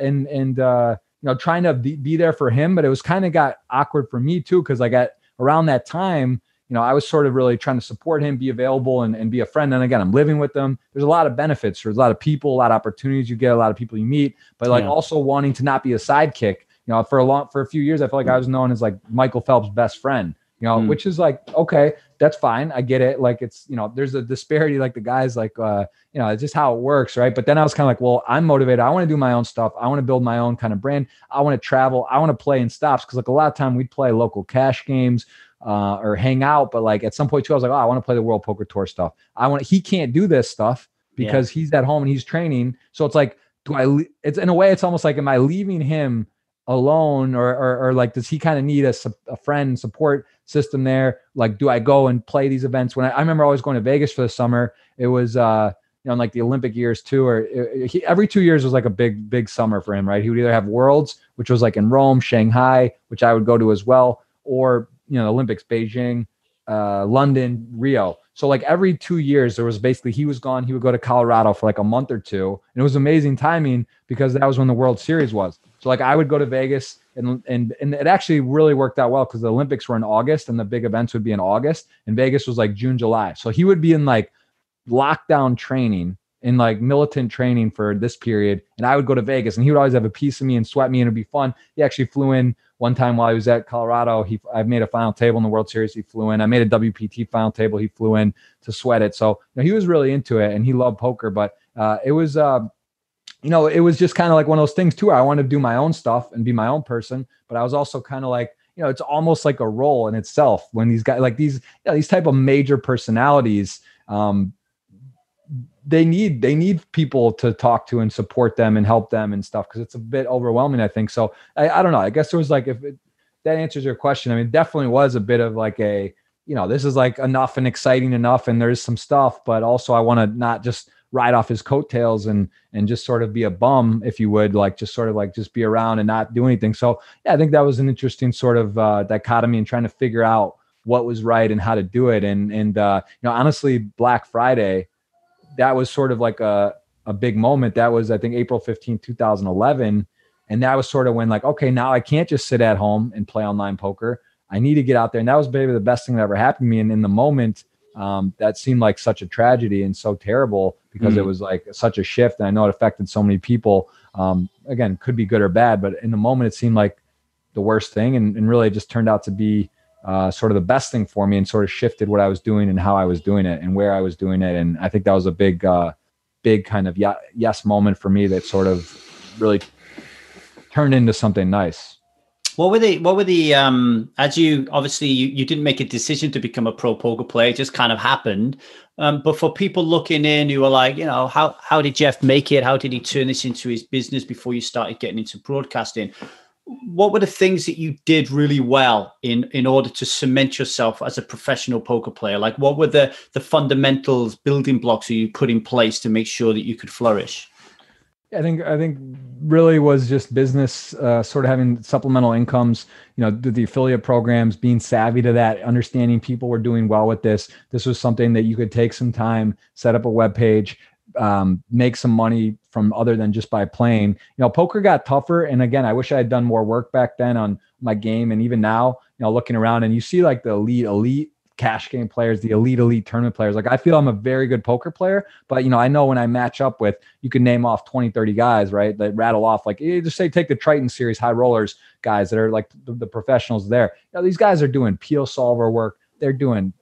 and and uh, you know, trying to be, be there for him, but it was kind of got awkward for me too. Cause like got around that time, you know, I was sort of really trying to support him, be available and, and be a friend. And again, I'm living with them. There's a lot of benefits. There's a lot of people, a lot of opportunities you get, a lot of people you meet, but like yeah. also wanting to not be a sidekick. You know, for a long, for a few years, I felt like I was known as like Michael Phelps' best friend you know, mm. which is like, okay, that's fine. I get it. Like it's, you know, there's a disparity, like the guys, like, uh, you know, it's just how it works. Right. But then I was kind of like, well, I'm motivated. I want to do my own stuff. I want to build my own kind of brand. I want to travel. I want to play in stops. Cause like a lot of time we'd play local cash games, uh, or hang out. But like at some point too, I was like, oh, I want to play the world poker tour stuff. I want, he can't do this stuff because yeah. he's at home and he's training. So it's like, do I, it's in a way, it's almost like, am I leaving him alone or, or, or like does he kind of need a, a friend support system there like do i go and play these events when I, I remember always going to vegas for the summer it was uh you know like the olympic years too or he, every two years was like a big big summer for him right he would either have worlds which was like in rome shanghai which i would go to as well or you know olympics beijing uh, london rio so like every two years, there was basically he was gone. He would go to Colorado for like a month or two, and it was amazing timing because that was when the World Series was. So like I would go to Vegas, and and and it actually really worked out well because the Olympics were in August, and the big events would be in August, and Vegas was like June, July. So he would be in like lockdown training in like militant training for this period. And I would go to Vegas and he would always have a piece of me and sweat me and it'd be fun. He actually flew in one time while he was at Colorado, he I made a final table in the World Series. He flew in. I made a WPT final table. He flew in to sweat it. So you know, he was really into it, and he loved poker. But uh, it was, uh, you know, it was just kind of like one of those things too. I wanted to do my own stuff and be my own person, but I was also kind of like, you know, it's almost like a role in itself when these guys, like these, you know, these type of major personalities, um, they need they need people to talk to and support them and help them and stuff because it's a bit overwhelming i think. So I, I don't know. I guess it was like if it, that answers your question. I mean definitely was a bit of like a you know this is like enough and exciting enough and there's some stuff but also i want to not just ride off his coattails and and just sort of be a bum if you would like just sort of like just be around and not do anything. So yeah i think that was an interesting sort of uh, dichotomy and trying to figure out what was right and how to do it. And and uh, you know honestly black friday that was sort of like a, a big moment. That was, I think, April 15, 2011. And that was sort of when, like, okay, now I can't just sit at home and play online poker. I need to get out there. And that was maybe the best thing that ever happened to me. And in the moment, um, that seemed like such a tragedy and so terrible because mm-hmm. it was like such a shift. And I know it affected so many people. Um, again, could be good or bad, but in the moment, it seemed like the worst thing. And, and really, it just turned out to be uh, sort of the best thing for me and sort of shifted what I was doing and how I was doing it and where I was doing it. And I think that was a big, uh, big kind of yes moment for me that sort of really turned into something nice. What were the what were the um as you obviously you, you didn't make a decision to become a pro poker player, it just kind of happened. Um, but for people looking in who are like, you know, how how did Jeff make it? How did he turn this into his business before you started getting into broadcasting? What were the things that you did really well in in order to cement yourself as a professional poker player? Like what were the the fundamentals, building blocks that you put in place to make sure that you could flourish? I think I think really was just business, uh, sort of having supplemental incomes. You know, the, the, affiliate programs, being savvy to that, understanding people were doing well with this. This was something that you could take some time, set up a web page, um, make some money from other than just by playing. You know, poker got tougher, and again, I wish I had done more work back then on my game, and even now, you know, looking around and you see like the elite, elite cash game players, the elite, elite tournament players. Like I feel I'm a very good poker player, but you know, I know when I match up with, you can name off 20, 30 guys, right? That rattle off like you just say take the Triton series high rollers guys that are like the, the professionals there. You know, these guys are doing Pio solver work. They're doing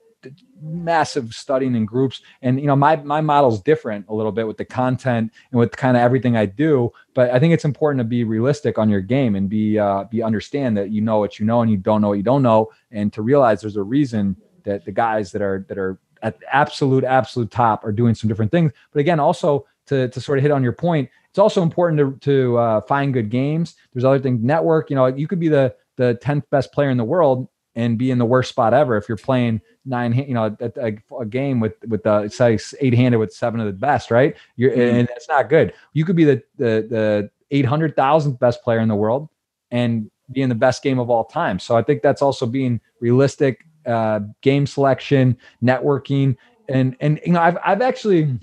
massive studying in groups and you know my my model's different a little bit with the content and with kind of everything i do but i think it's important to be realistic on your game and be uh be understand that you know what you know and you don't know what you don't know and to realize there's a reason that the guys that are that are at absolute absolute top are doing some different things. But again, also to to sort of hit on your point, it's also important to to uh, find good games. There's other things. Network. You know, you could be the the tenth best player in the world and be in the worst spot ever if you're playing nine, you know, a, a, a game with with the say eight handed with seven of the best, right? You're mm-hmm. and it's not good. You could be the the the eight hundred thousandth best player in the world and be in the best game of all time. So I think that's also being realistic uh, game selection, networking, and and you know I've I've actually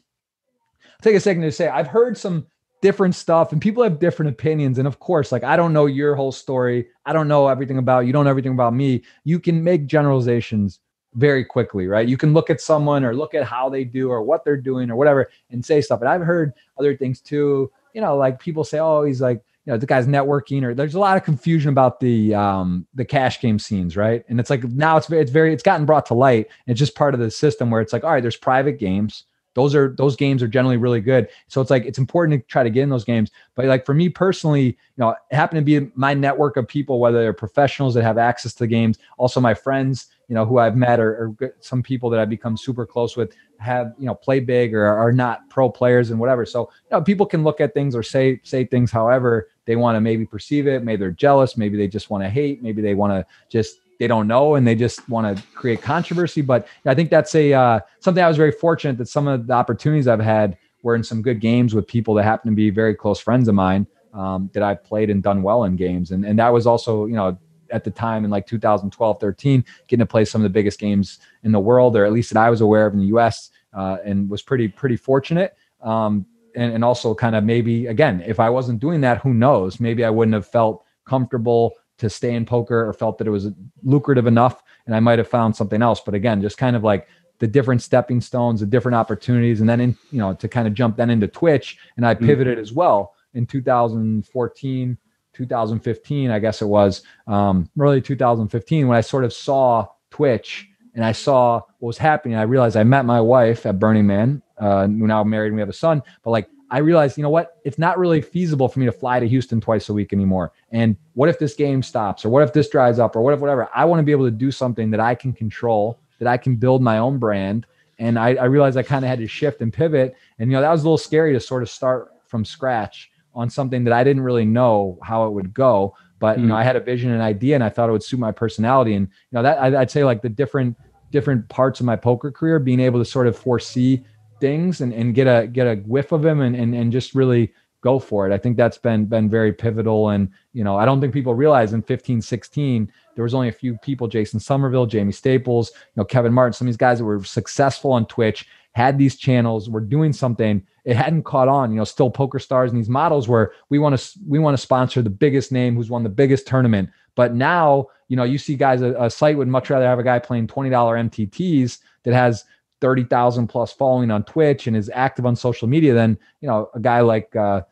take a second to say I've heard some different stuff and people have different opinions and of course like i don't know your whole story i don't know everything about you don't know everything about me you can make generalizations very quickly right? You can look at someone or look at how they do or what they're doing or whatever and say stuff and i've heard other things too you know like people say oh he's like you know the guy's networking or there's a lot of confusion about the um the cash game scenes right? And it's like now it's very it's very it's gotten brought to light it's just part of the system where it's like all right there's private games those are those games are generally really good. So it's like it's important to try to get in those games. But like for me personally you know it happened to be my network of people whether they're professionals that have access to the games also my friends you know who i've met or, or some people that i've become super close with have you know play big or are not pro players and whatever. So you know people can look at things or say say things however they want to maybe perceive it. Maybe they're jealous. Maybe they just want to hate. Maybe they want to just they don't know and they just want to create controversy but i think that's a uh, something i was very fortunate that some of the opportunities i've had were in some good games with people that happen to be very close friends of mine um, that i've played and done well in games and, and that was also you know at the time in like 2012 13 getting to play some of the biggest games in the world or at least that i was aware of in the us uh, and was pretty pretty fortunate um, and, and also kind of maybe again, if I wasn't doing that, who knows? Maybe I wouldn't have felt comfortable to stay in poker or felt that it was lucrative enough and I might have found something else. But again, just kind of like the different stepping stones, the different opportunities, and then in you know to kind of jump then into Twitch, and I mm-hmm. pivoted mm-hmm. as well in 2014, 2015, I guess it was um, early 2015 when I sort of saw Twitch and I saw what was happening. I realized I met my wife at Burning Man. Uh, we're now married and we have a son. But like, I realized, you know what? It's not really feasible for me to fly to Houston twice a week anymore. And what if this game stops, or what if this dries up, or what if whatever? I want to be able to do something that I can control, that I can build my own brand. And I, I realized I kind of had to shift and pivot. And you know, that was a little scary to sort of start from scratch on something that I didn't really know how it would go but you know hmm. i had a vision and idea and i thought it would suit my personality and you know that i'd say like the different different parts of my poker career being able to sort of foresee things and, and get a get a whiff of them and, and and just really go for it. I think that's been been very pivotal. And you know i don't think people realize in 15 16 there was only a few people jason somerville jamie staples you know kevin martin some of these guys that were successful on twitch had these channels were doing something. It hadn't caught on. You know still poker stars and these models where we want to we want to sponsor the biggest name who's won the biggest tournament. But now you know you see guys a, a site would much rather have a guy playing $20 mtts that has 30,000 plus following on twitch and is active on social media than you know a guy like uh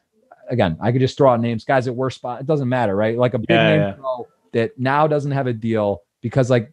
again i could just throw out names guys at worst spot it doesn't matter right like a big yeah, name yeah. that now doesn't have a deal because like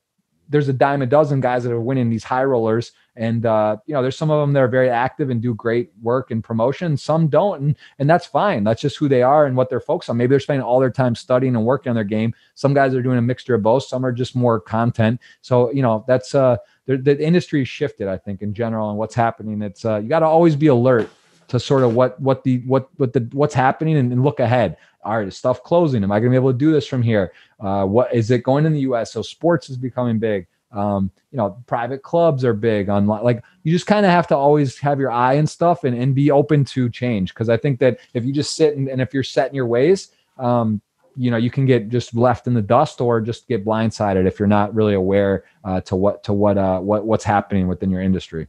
there's a dime a dozen guys that are winning these high rollers And uh, you know, there's some of them that are very active and do great work in promotion. Some don't, and and that's fine. That's just who they are and what they're focused on. Maybe they're spending all their time studying and working on their game. Some guys are doing a mixture of both. Some are just more content. So you know, that's uh, the, industry shifted, I think, in general, and what's happening. It's uh, you got to always be alert to sort of what what the what what the what's happening and, and look ahead. All right, is stuff closing? Am I going to be able to do this from here? Uh, what is it going in the U.S.? So sports is becoming big. Um, you know, private clubs are big on like you just kind of have to always have your eye and stuff and, and be open to change. Cause I think that if you just sit and, and if you're set in your ways, um, you know, you can get just left in the dust or just get blindsided if you're not really aware uh, to what to what uh, what what's happening within your industry.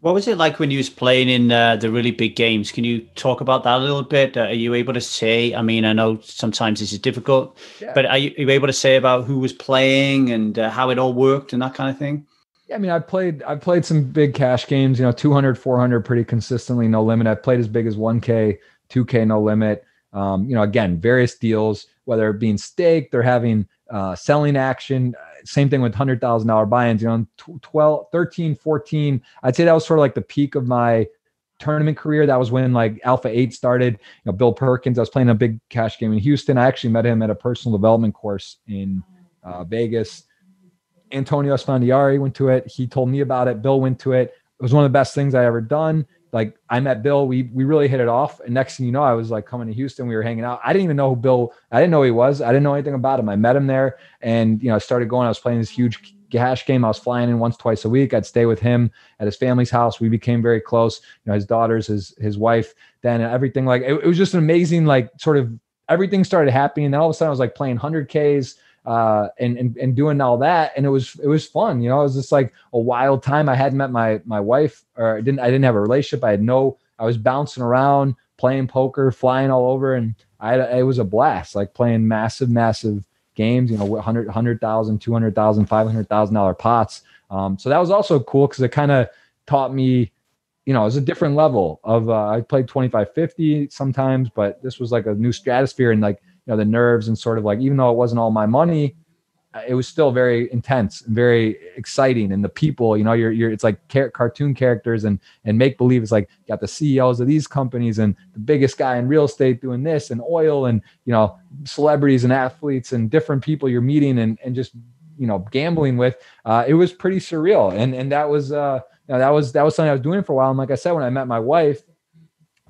What was it like when you was playing in uh, the really big games? Can you talk about that a little bit? Uh, are you able to say? I mean, I know sometimes this is difficult, yeah. but are you, are you, able to say about who was playing and uh, how it all worked and that kind of thing? Yeah, I mean, I played I played some big cash games. You know, 200, 400, pretty consistently, no limit. I played as big as 1K, 2K, no limit. Um, you know, again, various deals, whether it being staked or having uh, selling action. Same thing with hundred thousand dollar buy-ins. You know, 12, 13, 14. I'd say that was sort of like the peak of my tournament career. That was when like Alpha Eight started. You know, Bill Perkins. I was playing a big cash game in Houston. I actually met him at a personal development course in uh, Vegas. Antonio Esfandiari went to it. He told me about it. Bill went to it. It was one of the best things I ever done like I met Bill, we we really hit it off. And next thing you know, I was like coming to Houston, we were hanging out. I didn't even know who Bill, I didn't know he was. I didn't know anything about him. I met him there and you know, I started going, I was playing this huge cash game. I was flying in once, twice a week. I'd stay with him at his family's house. We became very close. You know, his daughters, his his wife, then everything like it, it was just an amazing, like sort of everything started happening. And then all of a sudden I was like playing hundred Ks uh, and, and and doing all that, and it was it was fun. You know, it was just like a wild time. I hadn't met my my wife, or I didn't I didn't have a relationship. I had no. I was bouncing around, playing poker, flying all over, and I it was a blast. Like playing massive, massive games. You know, 100 100,000, 200,000, 500,000 dollar pots. Um, so that was also cool because it kind of taught me you know, it was a different level of uh, I played 25 50 sometimes, but this was like a new stratosphere and like know the nerves and sort of like even though it wasn't all my money uh, it was still very intense and very exciting. And the people you know you're, you're it's like car- cartoon characters and and make believe it's like got the ceos of these companies and the biggest guy in real estate doing this and oil and you know celebrities and athletes and different people you're meeting and and just you know gambling with uh, it was pretty surreal. And and that was uh you know, that was that was something i was doing for a while. And like i said when i met my wife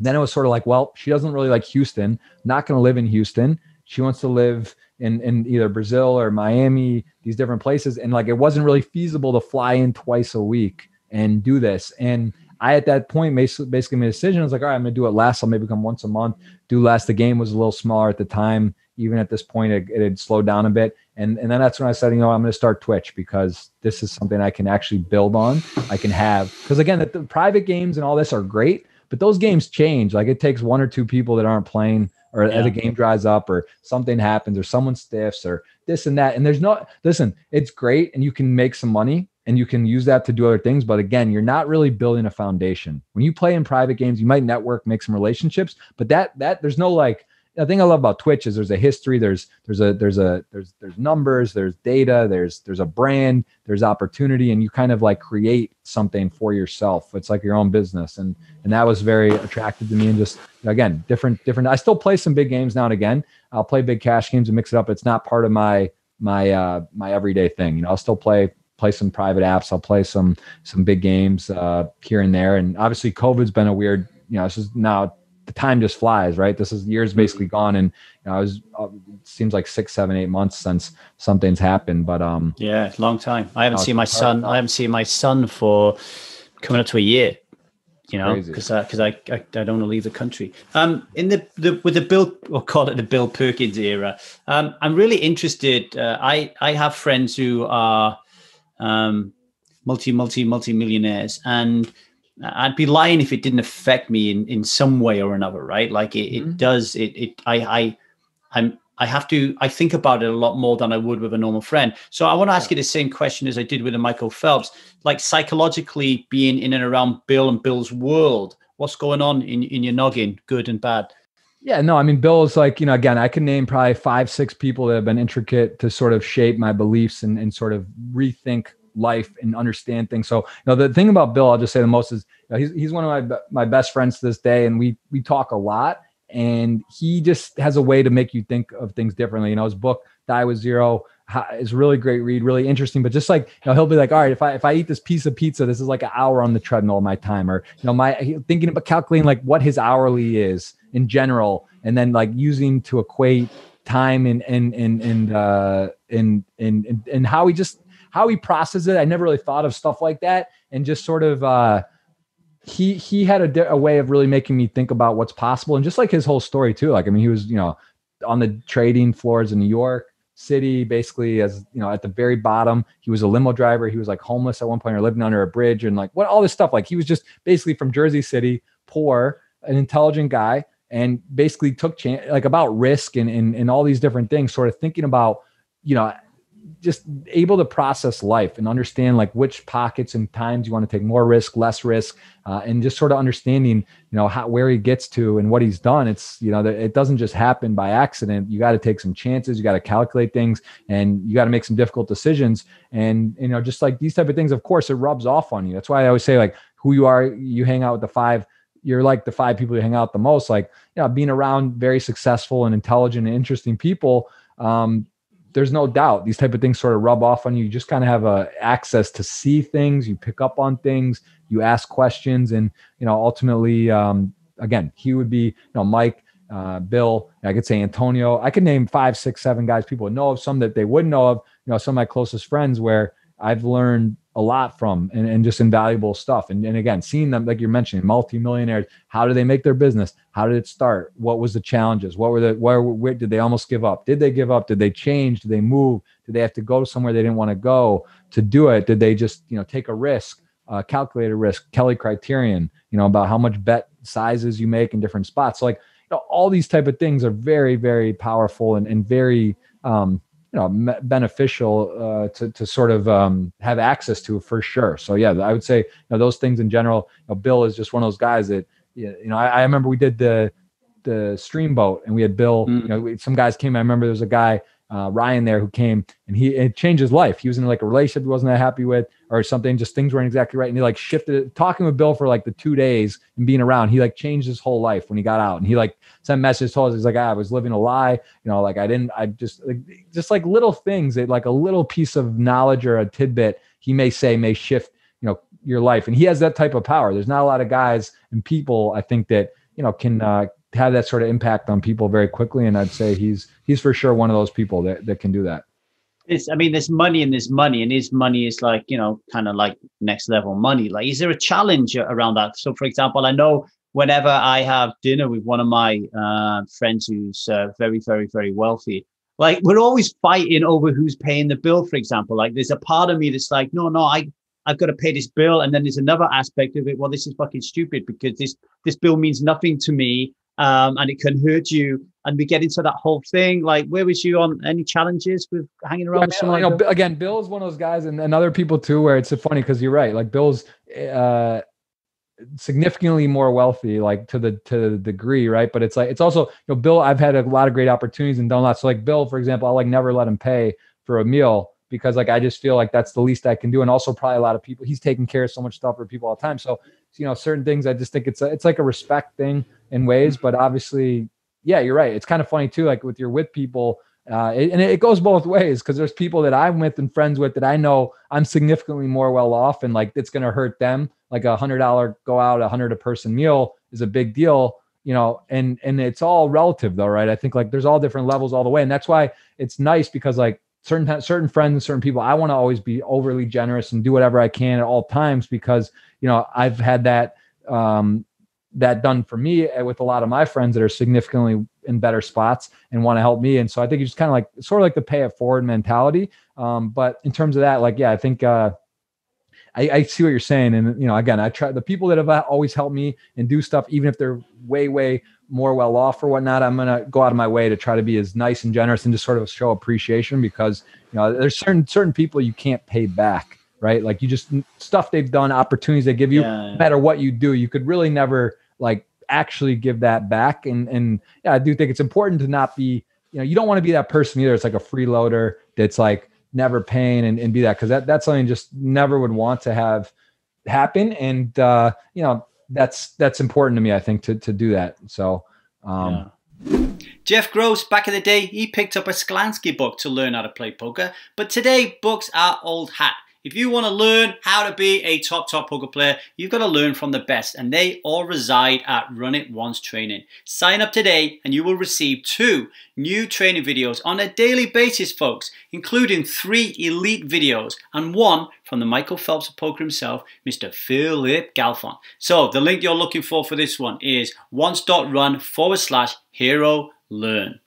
then it was sort of like, well, she doesn't really like Houston, not going to live in Houston. She wants to live in, in either Brazil or Miami, these different places. And like, it wasn't really feasible to fly in twice a week and do this. And I, at that point, basically made a decision. I was like, all right, I'm going to do it less. I'll maybe come once a month, do less. The game was a little smaller at the time. Even at this point, it, it had slowed down a bit. And, and then that's when I said, you know, I'm going to start Twitch because this is something I can actually build on. I can have, because again, the, the private games and all this are great but those games change. Like it takes one or two people that aren't playing, or yeah. the game dries up, or something happens, or someone stiffs, or this and that. And there's no listen. It's great, and you can make some money, and you can use that to do other things. But again, you're not really building a foundation. When you play in private games, you might network, make some relationships, but that that there's no like the thing I love about Twitch is there's a history, there's there's a there's a there's there's numbers, there's data, there's there's a brand, there's opportunity, and you kind of like create something for yourself. It's like your own business, and and that was very attractive to me. And just again, different different. I still play some big games now and again. I'll play big cash games and mix it up. It's not part of my my uh my everyday thing. You know, I'll still play play some private apps. I'll play some some big games uh here and there. And obviously, COVID's been a weird. You know, this is now the time just flies, right? This is years basically mm-hmm. gone, and you know, I was uh, seems like six, seven, eight months since something's happened. But um, yeah, long time. I haven't seen my son. I haven't seen my son for coming up to a year. You know, because because I, I, I don't want to leave the country. Um, in the, the with the Bill, we'll call it the Bill Perkins era. Um, I'm really interested. Uh, I I have friends who are um, multi multi multi millionaires and I'd be lying if it didn't affect me in, in some way or another, right? Like it, mm-hmm. it does. It, it, I, I, I'm, I have to, I think about it a lot more than I would with a normal friend. So I want to ask you the same question as I did with Michael Phelps, like psychologically being in and around Bill and Bill's world. What's going on in, in your noggin, good and bad? Yeah, no, I mean, Bill is like, you know, again, I can name probably five, six people that have been intricate to sort of shape my beliefs and, and sort of rethink life and understand things. So, you know, the thing about Bill, I'll just say the most is you know, he's, he's one of my, my best friends to this day. And we, we talk a lot and he just has a way to make you think of things differently. You know, his book, Die with Zero, is really great read, really interesting. But just like you know, he'll be like, all right, if I if I eat this piece of pizza, this is like an hour on the treadmill of my time, or you know, my thinking about calculating like what his hourly is in general, and then like using to equate time and and and and uh and and and, and how he just how he processes it. I never really thought of stuff like that, and just sort of uh he he had a, a way of really making me think about what's possible, and just like his whole story too. Like I mean, he was you know on the trading floors in New York city basically as you know at the very bottom he was a limo driver he was like homeless at one point or living under a bridge and like what all this stuff like he was just basically from jersey city poor an intelligent guy and basically took chance like about risk and, and and all these different things sort of thinking about you know just able to process life and understand like which pockets and times you want to take more risk, less risk, uh, and just sort of understanding, you know, how, where he gets to and what he's done. It's, you know, it doesn't just happen by accident. You got to take some chances. You got to calculate things and you got to make some difficult decisions. And, you know, just like these type of things, of course, it rubs off on you. That's why I always say like who you are, you hang out with the five, you're like the five people you hang out the most, like, you know, being around very successful and intelligent and interesting people, um, there's no doubt these type of things sort of rub off on you. You just kind of have a access to see things, you pick up on things, you ask questions, and you know ultimately, um, again, he would be you know Mike, uh, Bill. I could say Antonio. I could name five, six, seven guys people would know of. Some that they wouldn't know of. You know, some of my closest friends where I've learned a lot from and, and just invaluable stuff. And, and again, seeing them, like you're mentioning, multimillionaires, how do they make their business? How did it start? What was the challenges? What were the, where, where did they almost give up? Did they give up? Did they change? Did they move? Did they have to go somewhere they didn't want to go to do it? Did they just, you know, take a risk, uh, calculate a risk, Kelly criterion, you know, about how much bet sizes you make in different spots. So like, you know, all these type of things are very, very powerful and, and very, um, you know me- beneficial uh, to to sort of um, have access to for sure. So yeah, I would say you know, those things in general. You know, Bill is just one of those guys that you know. I, I remember we did the the stream boat and we had Bill. Mm. You know, we, some guys came. I remember there was a guy uh, Ryan there who came and he it changed his life. He was in like a relationship he wasn't that happy with or something. Just things weren't exactly right, and he like shifted. It. Talking with Bill for like the two days and being around, he like changed his whole life when he got out. And he like sent messages told us he's like ah, I was living a lie. You know, like I didn't. I just like just like little things that like a little piece of knowledge or a tidbit he may say may shift you know your life. And he has that type of power. There's not a lot of guys and people I think that you know can uh, have that sort of impact on people very quickly. And I'd say he's he's for sure one of those people that, that can do that. It's, I mean, there's money and there's money, and his money is like, you know, kind of like next level money. Like, is there a challenge around that? So, for example, I know whenever I have dinner with one of my uh, friends who's uh, very, very, very wealthy, like we're always fighting over who's paying the bill. For example, like there's a part of me that's like, no, no, I, I've got to pay this bill, and then there's another aspect of it. Well, this is fucking stupid because this this bill means nothing to me, um, and it can hurt you. And we get into that whole thing. Like, where was you on any challenges with hanging around? Yeah, with someone you know, again, Bill's one of those guys, and, and other people too, where it's funny because you're right. Like Bill's uh, significantly more wealthy, like to the to the degree, right? But it's like it's also, you know, Bill. I've had a lot of great opportunities and done a lot. So like Bill, for example, I like never let him pay for a meal because like I just feel like that's the least I can do. And also probably a lot of people, he's taking care of so much stuff for people all the time. So you know, certain things I just think it's a, it's like a respect thing in ways, but obviously, yeah, you're right. It's kind of funny too, like with your with people. Uh, it, and it goes both ways because there's people that I'm with and friends with that I know I'm significantly more well off and like it's going to hurt them. Like a hundred dollar go out, a hundred a person meal is a big deal, you know, and, and it's all relative though, right? I think like there's all different levels all the way. And that's why it's nice because like certain, certain friends, certain people, I want to always be overly generous and do whatever I can at all times because, you know, I've had that, um, that done for me eh, with a lot of my friends that are significantly in better spots and want to help me. And so I think it's kind of like sort of like the pay it forward mentality. Um, but in terms of that, like, yeah, I think, uh, I, I, see what you're saying. And, you know, again, I try the people that have always helped me and do stuff, even if they're way, way more well off or whatnot, I'm going to go out of my way to try to be as nice and generous and just sort of show appreciation because, you know, there's certain, certain people you can't pay back right? Like you just stuff they've done, opportunities they give you, yeah. no matter what you do, you could really never like actually give that back. And and yeah, I do think it's important to not be, you know, you don't want to be that person either. It's like a freeloader that's like never paying and, and be that because that that's something just never would want to have happen and uh you know that's that's important to me i think to to do that so um yeah. Jeff Gross, back in the day, he picked up a Sklansky book to learn how to play poker, but today books are old hat. If you want to learn how to be a top, top poker player, you've got to learn from the best, and they all reside at Run It Once Training. Sign up today, and you will receive two new training videos on a daily basis, folks, including three elite videos and one from the Michael Phelps of poker himself, Mr. Phillip Galfond. So the link you're looking for for this one is once.run forward slash hero learn.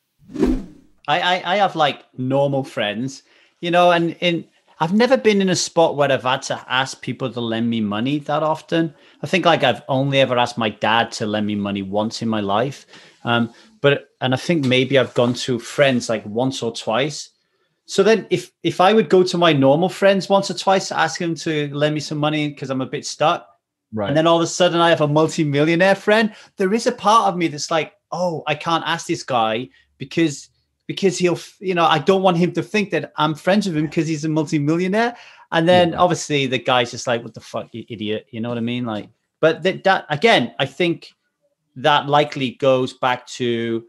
I, I, I have like normal friends, you know, and in I've never been in a spot where I've had to ask people to lend me money that often. I think like I've only ever asked my dad to lend me money once in my life. Um, but and I think maybe I've gone to friends like once or twice. So then if if I would go to my normal friends once or twice to ask them to lend me some money because I'm a bit stuck. Right. And then all of a sudden I have a multi-millionaire friend, there is a part of me that's like, oh, I can't ask this guy because because he'll, you know, I don't want him to think that I'm friends with him because he's a multimillionaire. And then yeah. obviously the guy's just like, what the fuck, you idiot? You know what I mean? Like, but that, that again, I think that likely goes back to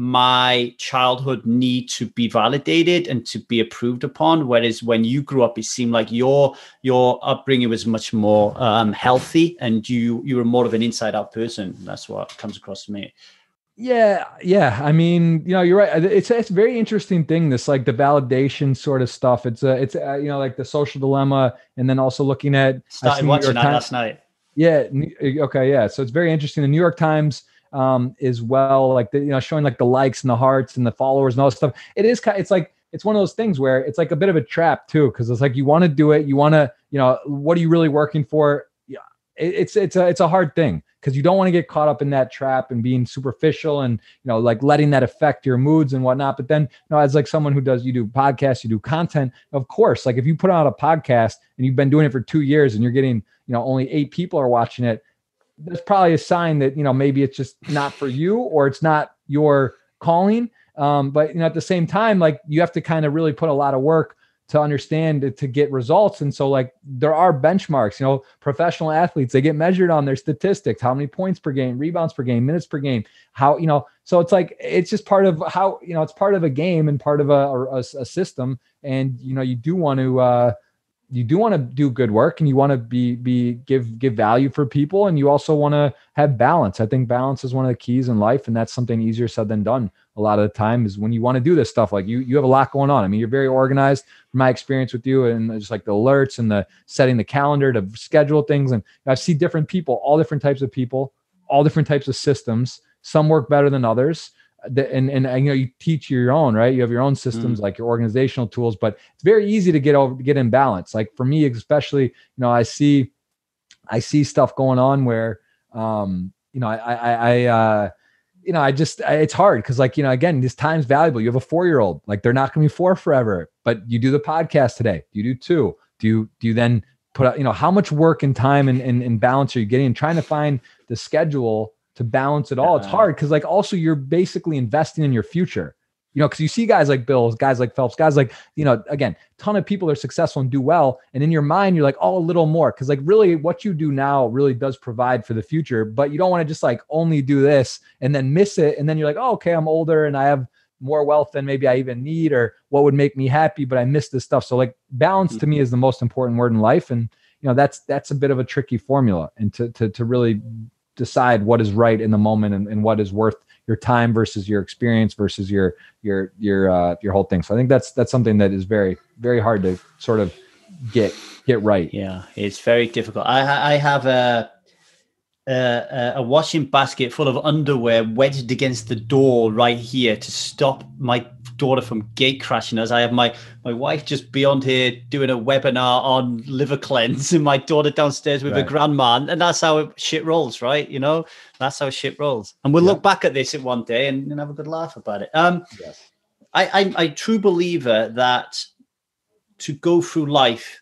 my childhood need to be validated and to be approved upon whereas when you grew up it seemed like your your upbringing was much more um, healthy and you you were more of an inside out person that's what comes across to me yeah, yeah. I mean, you know, you're right. Uh, it's it's a very interesting thing. This like the validation sort of stuff. It's a it's a, you know like the social dilemma, and then also looking at started watching that last night. Yeah. Okay. Yeah. So it's very interesting. The New York Times um is well like the, you know showing like the likes and the hearts and the followers and all this stuff. It is kind. It's like it's one of those things where it's like a bit of a trap too because it's like you want to do it. You want to you know what are you really working for? Yeah. It, it's it's a it's a hard thing because you don't want to get caught up in that trap and being superficial and you know like letting that affect your moods and whatnot but then you know as like someone who does you do podcasts you do content of course like if you put out a podcast and you've been doing it for two years and you're getting you know only eight people are watching it that's probably a sign that you know maybe it's just not for you or it's not your calling um, but you know at the same time like you have to kind of really put a lot of work to understand to get results. And so, like, there are benchmarks. You know, professional athletes they get measured on their statistics: how many points per game, rebounds per game, minutes per game. How you know? So it's like it's just part of how you know it's part of a game and part of a, a, a system. And you know, you do want to. Uh, you do want to do good work and you want to be be give give value for people and you also want to have balance. I think balance is one of the keys in life and that's something easier said than done. A lot of the time is when you want to do this stuff like you you have a lot going on. I mean you're very organized. From my experience with you and just like the alerts and the setting the calendar to schedule things and i see different people all different types of people all different types of systems. Some work better than others and, and, and you know you teach your own right you have your own systems mm. like your organizational tools but it's very easy to get over to get in balance like for me especially you know i see i see stuff going on where um you know i i i uh you know, I just it's hard because like you know, again, this time's valuable. You have a four year old, like they're not going to be four forever. But you do the podcast today. You do two? Do you do you then put out? You know, how much work and time and, and, and balance are you getting? And trying to find the schedule to balance it all. It's hard because like also you're basically investing in your future you know, because you see guys like Bills, guys like Phelps, guys like, you know, again, ton of people are successful and do well. And in your mind, you're like, oh, a little more. Cause like really what you do now really does provide for the future, but you don't want to just like only do this and then miss it. And then you're like, oh, okay, I'm older and I have more wealth than maybe I even need or what would make me happy, but I miss this stuff. So like balance to me mm-hmm. is the most important word in life. And, you know, that's, that's a bit of a tricky formula and to, to, to really decide what is right in the moment and, and what is worth your time versus your experience versus your your your uh, your whole thing. So I think that's that's something that is very very hard to sort of get get right. Yeah, it's very difficult. I I have a a, a washing basket full of underwear wedged against the door right here to stop my daughter from gate crashing as I have my my wife just beyond here doing a webinar on liver cleanse and my daughter downstairs with right. her grandma and that's how shit rolls right you know that's how shit rolls and we'll yeah. look back at this in one day and, and, have a good laugh about it um yes. I, I'm a true believer that to go through life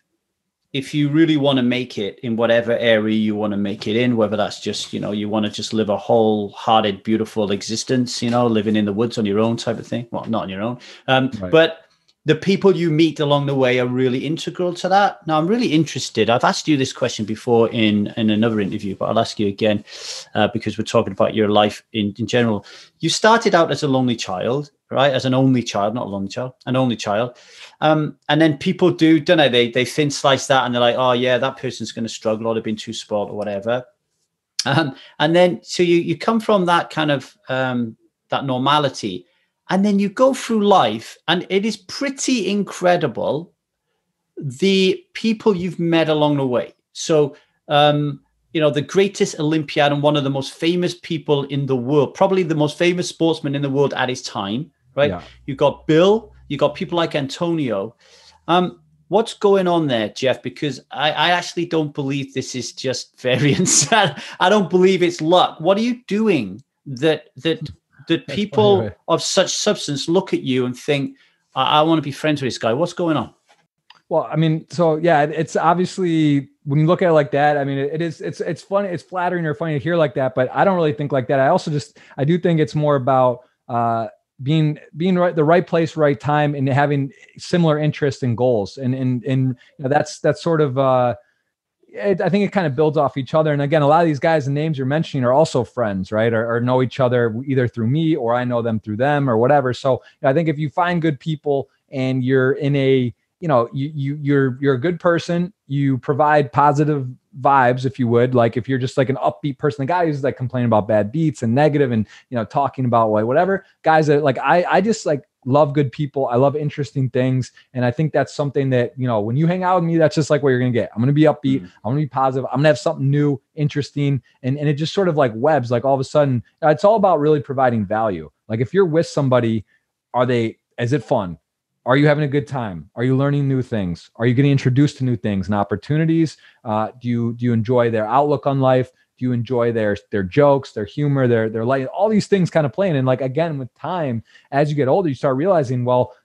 if you really want to make it in whatever area you want to make it in, whether that's just, you know, you want to just live a wholehearted, beautiful existence, you know, living in the woods on your own type of thing. Well, not on your own. Um, right. But the people you meet along the way are really integral to that. Now, I'm really interested. I've asked you this question before in, in another interview, but I'll ask you again uh, because we're talking about your life in, in general. You started out as a lonely child, right? As an only child, not a lonely child, an only child. Um, and then people do, don't they? They, they thin slice that and they're like, oh, yeah, that person's going to struggle or they've been too spoiled or whatever. Um, and then, so you, you come from that kind of, um, that normality and then you go through life, and it is pretty incredible the people you've met along the way. So, um, you know, the greatest Olympiad and one of the most famous people in the world, probably the most famous sportsman in the world at his time, right? Yeah. You got Bill, you got people like Antonio. Um, what's going on there, Jeff? Because I, I actually don't believe this is just variance. I don't believe it's luck. What are you doing that that that people of such substance look at you and think, I, I want to be friends with this guy. What's going on? Well, I mean, so yeah, it's obviously when you look at it like that, I mean, it is it's it's funny, it's flattering or funny to hear like that, but I don't really think like that. I also just I do think it's more about uh being being right the right place right time and having similar interests and goals and and and you know, that's that's sort of uh it, I think it kind of builds off each other. And again, a lot of these guys and names you're mentioning are also friends, right? Or, or, know each other either through me or I know them through them or whatever. So I think if you find good people and you're in a, you know, you, you you're you're a good person, you provide positive vibes, if you would. Like if you're just like an upbeat person, the guy who's like complaining about bad beats and negative and you know talking about like whatever guys that like I I just like love good people. I love interesting things. And I think that's something that, you know, when you hang out with me, that's just like what you're going to get. I'm going to be upbeat. Mm. I'm going to be positive. I'm going to have something new, interesting. And, and it just sort of like webs, like all of a sudden, it's all about really providing value. Like if you're with somebody, are they, is it fun? Are you having a good time? Are you learning new things? Are you getting introduced to new things and opportunities? Uh, do you do you enjoy their outlook on life? Do you enjoy their their jokes their humor their their light all these things kind of playing. And like again with time as you get older you start realizing well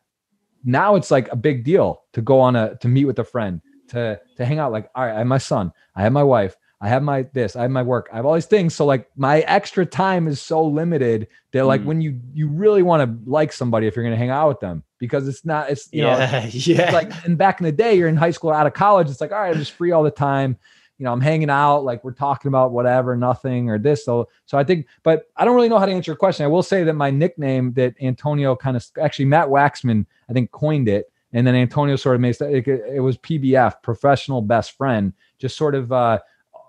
now it's like a big deal to go on a to meet with a friend to to hang out like all right i have my son i have my wife i have my this i have my work i have all these things. So like my extra time is so limited that like mm. when you you really want to like somebody if you're going to hang out with them because it's not it's you yeah, know yeah like and back in the day you're in high school out of college it's like all right i'm just free all the time you know, I'm hanging out, like we're talking about whatever, nothing or this. So, so I think, but I don't really know how to answer your question. I will say that my nickname that Antonio kind of actually Matt Waxman, I think coined it. And then Antonio sort of made it, it was PBF, professional best friend, just sort of, uh,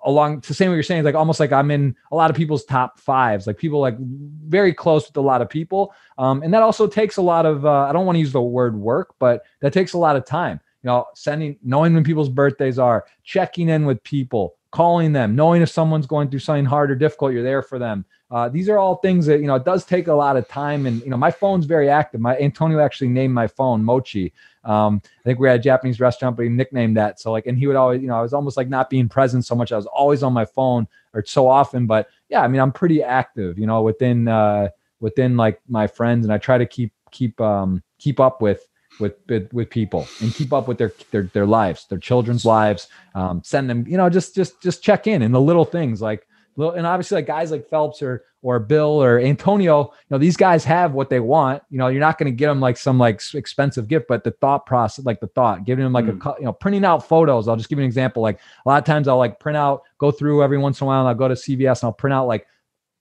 along to say what you're saying, like almost like I'm in a lot of people's top fives, like people like very close with a lot of people. Um, and that also takes a lot of, uh, I don't want to use the word work, but that takes a lot of time you know, sending, knowing when people's birthdays are, checking in with people, calling them, knowing if someone's going through something hard or difficult, you're there for them. Uh, these are all things that you know it does take a lot of time, and you know my phone's very active. My Antonio actually named my phone Mochi. Um, I think we had a Japanese restaurant, but he nicknamed that. So like, and he would always, you know, I was almost like not being present so much. I was always on my phone or so often. But yeah, I mean, I'm pretty active, you know, within uh, within like my friends, and I try to keep keep um, keep up with with, with with, people and keep up with their their their lives, their children's lives. Um, send them, you know, just just just check in in the little things like little, and obviously like guys like Phelps or or Bill or Antonio, you know, these guys have what they want. You know, you're not going to get them like some like expensive gift, but the thought process, like the thought, giving them like mm. a, you know, printing out photos. I'll just give you an example. Like a lot of times I'll like print out, go through every once in a while, and I'll go to CVS and I'll print out like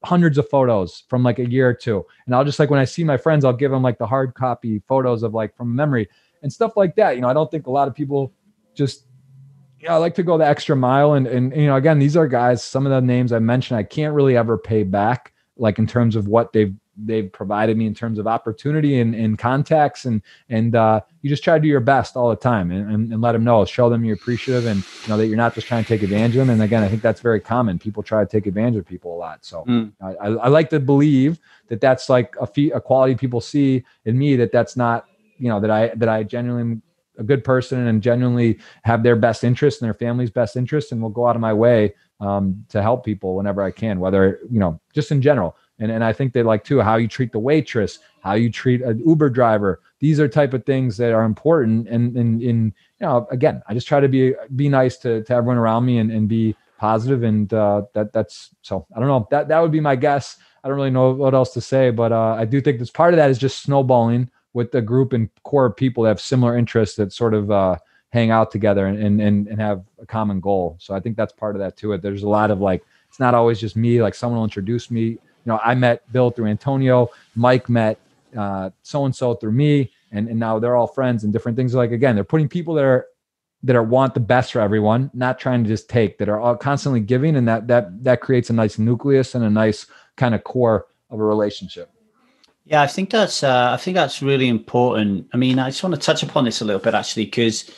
hundreds of photos from like a year or two. And I'll just like when I see my friends, I'll give them like the hard copy photos of like from memory and stuff like that. You know, I don't think a lot of people just know, I like to go the extra mile and and you know, again, these are guys, some of the names I mentioned, I can't really ever pay back like in terms of what they've they've provided me in terms of opportunity and, and contacts and and uh, you just try to do your best all the time and, and, and, let them know show them you're appreciative and you know that you're not just trying to take advantage of them. And again i think that's very common. People try to take advantage of people a lot. So mm. I, I, like to believe that that's like a, fee, a quality people see in me that that's not you know that i that i genuinely a good person and genuinely have their best interest and their family's best interest and will go out of my way um, to help people whenever i can whether you know just in general and and I think they like too how you treat the waitress, how you treat an Uber driver. These are type of things that are important. And and in you know again, I just try to be be nice to to everyone around me and and be positive. And uh, that that's so I don't know that that would be my guess. I don't really know what else to say, but uh, I do think this part of that is just snowballing with the group and core people that have similar interests that sort of uh, hang out together and, and and have a common goal. So I think that's part of that too. It there's a lot of like it's not always just me. Like someone will introduce me. You know, I met Bill through Antonio. Mike met so and so through me, and and now they're all friends and different things. Like again, they're putting people that are that are want the best for everyone, not trying to just take. That are all constantly giving, and that that that creates a nice nucleus and a nice kind of core of a relationship. Yeah, I think that's uh, I think that's really important. I mean, I just want to touch upon this a little bit actually because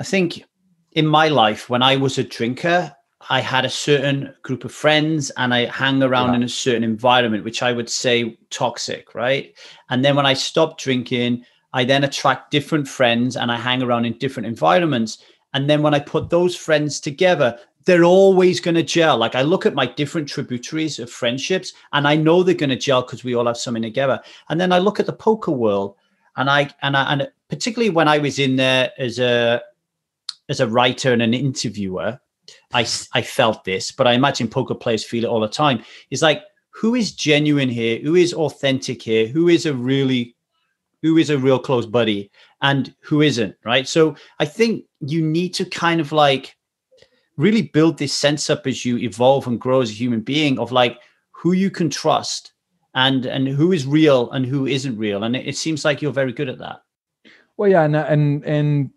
I think in my life, when I was a drinker, I had a certain group of friends and I hang around yeah. in a certain environment, which I would say toxic, right? And then when I stopped drinking, I then attract different friends and I hang around in different environments. And then when I put those friends together, they're always going to gel. Like I look at my different tributaries of friendships and I know they're going to gel because we all have something together. And then I look at the poker world and I, and I, and particularly when I was in there as a, as a writer and an interviewer, I, I felt this, but I imagine poker players feel it all the time. It's like, who is genuine here? Who is authentic here? Who is a really, who is a real close buddy and who isn't, right? So I think you need to kind of like really build this sense up as you evolve and grow as a human being of like who you can trust and and who is real and who isn't real. And it, it seems like you're very good at that. Well, yeah, and and and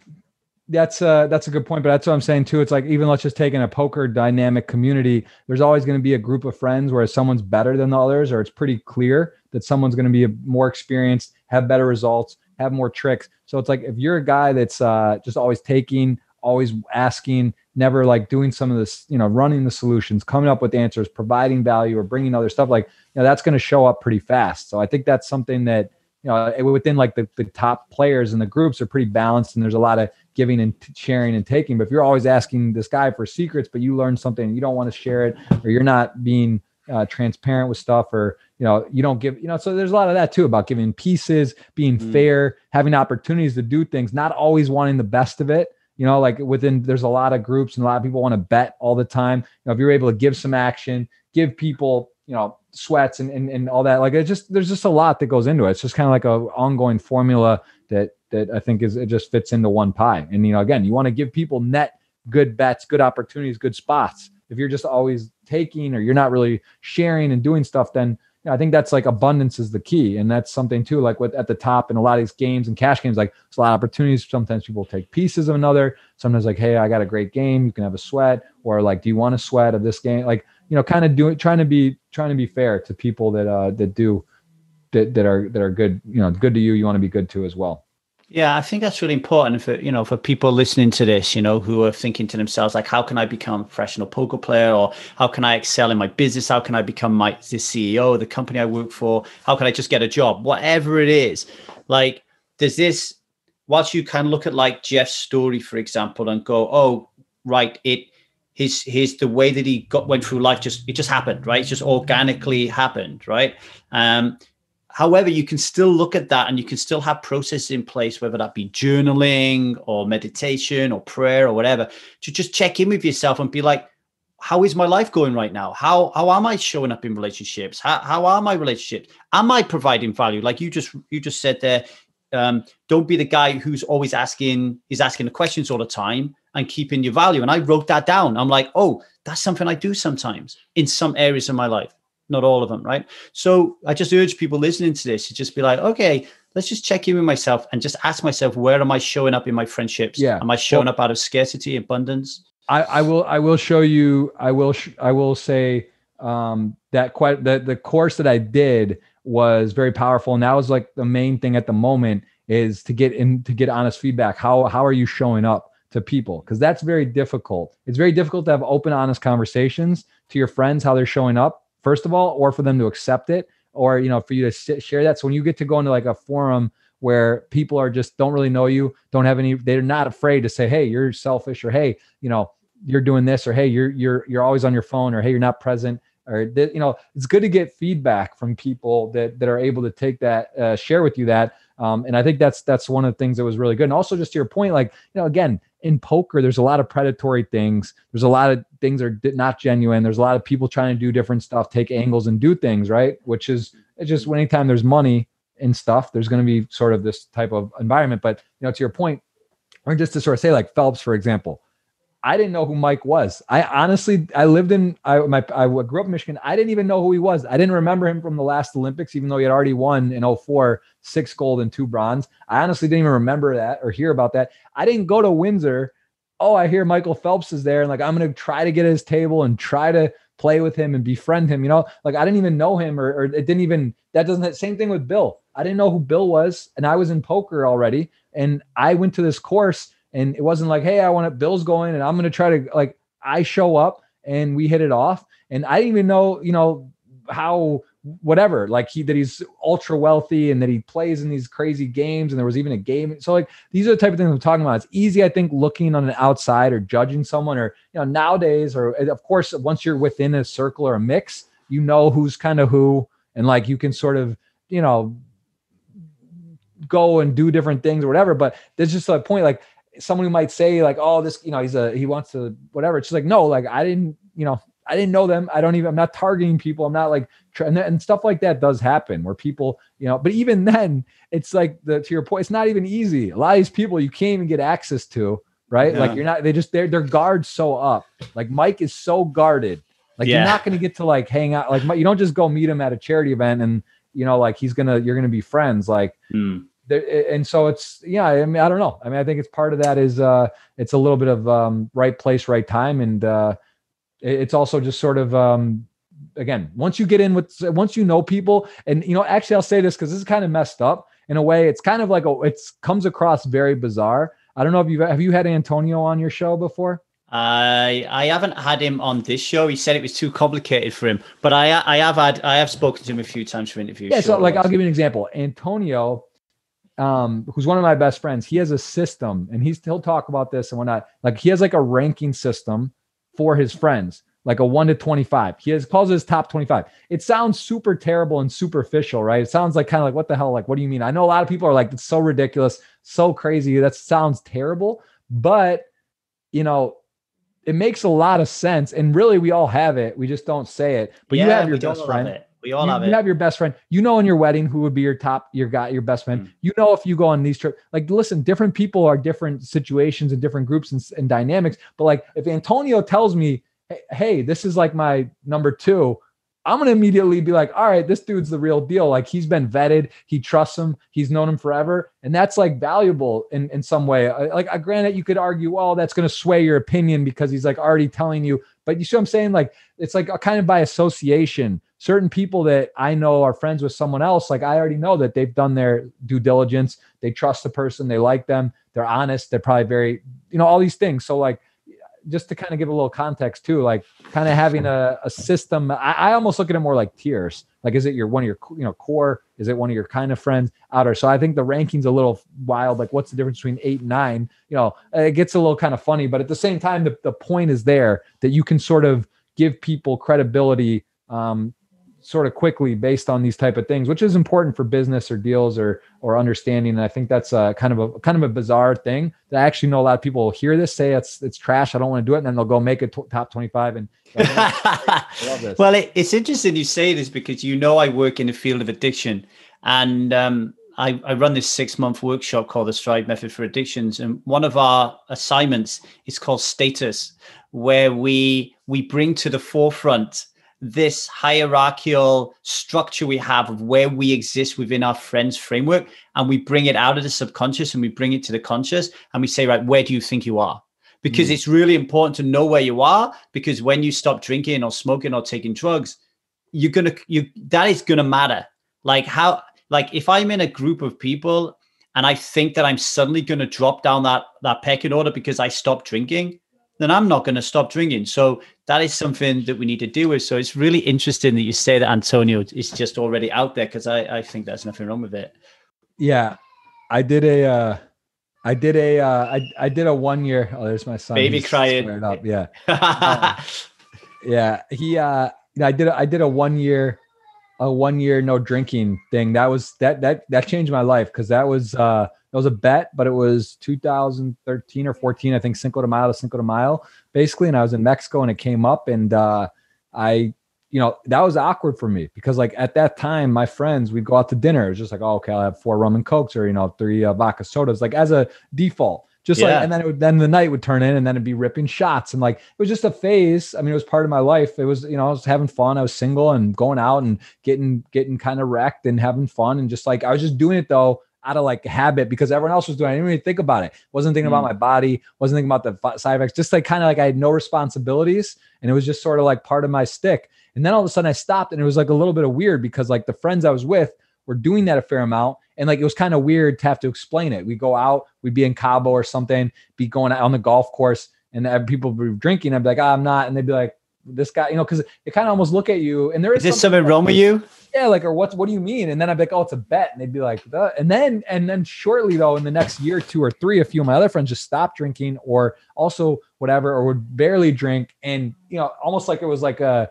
that's a that's a good point but that's what i'm saying too. It's like even let's just take in a poker dynamic community there's always going to be a group of friends where someone's better than the others or it's pretty clear that someone's going to be more experienced have better results have more tricks. So it's like if you're a guy that's uh just always taking always asking never like doing some of this you know running the solutions coming up with answers providing value or bringing other stuff like you know that's going to show up pretty fast. So i think that's something that you know within like the, the top players and the groups are pretty balanced and there's a lot of giving and sharing and taking. But if you're always asking this guy for secrets, but you learn something and you don't want to share it, or you're not being uh, transparent with stuff, or you know you don't give, you know, so there's a lot of that too about giving pieces, being mm. fair, having opportunities to do things, not always wanting the best of it. You know, like within there's a lot of groups and a lot of people want to bet all the time. You know, if you're able to give some action, give people, you know, sweats and, and, and all that, like it just there's just a lot that goes into it. It's just kind of like a ongoing formula that that I think is it just fits into one pie. And you know, again, you want to give people net good bets, good opportunities, good spots. If you're just always taking or you're not really sharing and doing stuff, then you know, I think that's like abundance is the key. And that's something too, like with at the top in a lot of these games and cash games, like it's a lot of opportunities. Sometimes people take pieces of another. Sometimes like, hey, I got a great game. You can have a sweat. Or like, do you want a sweat of this game? Like, you know, kind of doing trying to be trying to be fair to people that uh that do that that are that are good, you know, good to you. You want to be good to as well. Yeah, I think that's really important for you know for people listening to this, you know, who are thinking to themselves like, how can I become a professional poker player, or how can I excel in my business? How can I become my the CEO of the company I work for? How can I just get a job? Whatever it is, like, does this? Whilst you can look at like Jeff's story, for example, and go, oh, right, it his his the way that he got went through life just it just happened, right? It just organically happened, right? Um, However, you can still look at that and you can still have processes in place, whether that be journaling or meditation or prayer or whatever, to just check in with yourself and be like, how is my life going right now? How how am I showing up in relationships? How how are my relationships? Am I providing value? Like you just you just said there, um, don't be the guy who's always asking is asking the questions all the time and keeping your value. And I wrote that down. I'm like, oh, that's something I do sometimes in some areas of my life not all of them, right? So I just urge people listening to this to just be like, okay, let's just check in with myself and just ask myself, where am I showing up in my friendships? Yeah. Am I showing well, up out of scarcity, abundance? I, I will, I will show you, I will, sh- I will say um, that quite the, the course that I did was very powerful. And that was like the main thing at the moment is to get in, to get honest feedback. How, how are you showing up? to people because that's very difficult. It's very difficult to have open, honest conversations to your friends, how they're showing up first of all, or for them to accept it, or you know, for you to sit, share that. So when you get to go into like a forum where people are just don't really know you, don't have any, they're not afraid to say, "Hey, you're selfish," or "Hey, you know, you're doing this," or "Hey, you're you're you're always on your phone," or "Hey, you're not present." Or you know, it's good to get feedback from people that that are able to take that, uh, share with you that, um, and I think that's that's one of the things that was really good. And also, just to your point, like you know, again, in poker, there's a lot of predatory things. There's a lot of things are not genuine. There's a lot of people trying to do different stuff, take angles and do things, right? Which is it's just anytime there's money, and stuff. There's going to be sort of this type of environment. But you know, to your point, or just to sort of say, like Phelps, for example, I didn't know who Mike was. I honestly, I lived in, I my, I grew up in Michigan. I didn't even know who he was. I didn't remember him from the last Olympics, even though he had already won in 04, six gold and two bronze. I honestly didn't even remember that or hear about that. I didn't go to Windsor. Oh, I hear Michael Phelps is there, and like I'm gonna try to get his table and try to play with him and befriend him. You know, like I didn't even know him, or, or it didn't even. That doesn't. Same thing with Bill. I didn't know who Bill was, and I was in poker already, and I went to this course and it wasn't like, hey, I want to, Bill's going and I'm going to try to, like, I show up and we hit it off. And I didn't even know, you know, how, whatever, like he, that he's ultra wealthy and that he plays in these crazy games. And there was even a game. So, like, these are the type of things I'm talking about. It's easy, I think, looking on an outside or judging someone or, you know, nowadays, or of course, once you're within a circle or a mix, you know who's kind of who. And like, you can sort of, you know, go and do different things or whatever. But there's just a point like someone who might say like, oh, this, you know, he's a he wants to whatever. It's just like, no, like I didn't, you know, I didn't know them. I don't even. I'm not targeting people. I'm not like and, and stuff like that does happen where people, you know. But even then, it's like the to your point. It's not even easy. A lot of these people you can't even get access to, right? Yeah. Like you're not. They just they're their guards so up. Like Mike is so guarded. Like yeah. you're not going to get to like hang out. Like you don't just go meet him at a charity event and you know like he's gonna you're gonna be friends. Like mm there, and so it's yeah i mean i don't know. I mean i think it's part of that is uh it's a little bit of um right place right time. And uh it's also just sort of um again once you get in with once you know people and you know actually i'll say this because this is kind of messed up in a way. It's kind of like a it's comes across very bizarre. I don't know if you've have you had antonio on your show before? I I haven't had him on this show. He said it was too complicated for him, but I I have had I have spoken to him a few times for interviews. Yeah, so like I'll give you an example. Antonio um, who's one of my best friends, he has a system and he's he'll talk about this and whatnot. Like he has like a ranking system for his friends, like a one to 25. He has calls his top 25. It sounds super terrible and superficial, right? It sounds like kind of like what the hell? Like, what do you mean? I know a lot of people are like, it's so ridiculous, so crazy. That sounds terrible, but you know, it makes a lot of sense. And really, we all have it. We just don't say it. But yeah, you have your best friend. We all you, have it. You have your best friend. You know, in your wedding, who would be your top, your guy, your best friend. Mm. You know, if you go on these trips, like, listen, different people are different situations and different groups and, and dynamics. But like, if Antonio tells me, hey, hey, this is like my number two, I'm gonna immediately be like, all right, this dude's the real deal. Like he's been vetted, he trusts him, he's known him forever, and that's like valuable in in some way. Like, uh, granted, you could argue, well, that's gonna sway your opinion because he's like already telling you. But you see what I'm saying? Like it's like a kind of by association certain people that I know are friends with someone else, like I already know that they've done their due diligence. They trust the person, they like them, they're honest, they're probably very, you know, all these things. So, like, just to kind of give a little context too, like kind of having a, a system. I, I, almost look at it more like tiers. Like, is it your one of your you know core? Is it one of your kind of friends outer? So I think the ranking's a little wild. Like, what's the difference between eight and nine? You know, it gets a little kind of funny, but at the same time, the, the point is there that you can sort of give people credibility um, sort of quickly based on these type of things, which is important for business or deals or or understanding. And I think that's a kind of a kind of a bizarre thing that I actually know a lot of people will hear this say it's it's trash. I don't want to do it, and then they'll go make a t- top twenty five. And well, it, it's interesting you say this because you know I work in the field of addiction, and um, I, I run this six month workshop called the Stride Method for Addictions, and one of our assignments is called Status, where we we bring to the forefront this hierarchical structure we have of where we exist within our friends framework and we bring it out of the subconscious and we bring it to the conscious and we say right where do you think you are because mm. it's really important to know where you are because when you stop drinking or smoking or taking drugs you're gonna you that is gonna matter like how like if i'm in a group of people and i think that i'm suddenly gonna drop down that that pecking order because i stopped drinking then I'm not going to stop drinking. So that is something that we need to deal with. So it's really interesting that you say that Antonio is just already out there because I, I think there's nothing wrong with it. Yeah. I did a, uh, I did a, uh, I, I did a one year. Oh, there's my son. Baby crying. Up. Yeah. uh, yeah. He, uh, I did, a, I did a one year, a one year no drinking thing. That was, that, that, that changed my life. Cause that was, uh, it was a bet, but it was 2013 or 14, I think, Cinco de Mayo to Cinco de Mayo, basically. And I was in Mexico and it came up, and uh, I, you know, that was awkward for me because like at that time, my friends, we'd go out to dinner. It was just like, oh, okay, I'll have four rum and cokes or, you know, three uh, vodka sodas, like as a default just yeah. like and then it would then the night would turn in and then it'd be ripping shots and like it was just a phase i mean it was part of my life it was you know i was having fun i was single and going out and getting getting kind of wrecked and having fun and just like i was just doing it though out of like habit because everyone else was doing it. I didn't even think about it. Wasn't thinking mm. about my body. Wasn't thinking about the side effects. Just like kind of like I had no responsibilities, and it was just sort of like part of my stick. And then all of a sudden I stopped, and it was like a little bit of weird because like the friends I was with were doing that a fair amount, and like it was kind of weird to have to explain it. We go out, we'd be in Cabo or something, be going out on the golf course, and people would be drinking. I'd be like, oh, I'm not, and they'd be like, this guy, you know, because they kind of almost look at you, and there is, is something wrong with you? Yeah, like, or what's what do you mean? And then I'd be like, oh, it's a bet, and they'd be like, the. and then and then shortly though, in the next year, two or three, a few of my other friends just stopped drinking, or also whatever, or would barely drink, and you know, almost like it was like a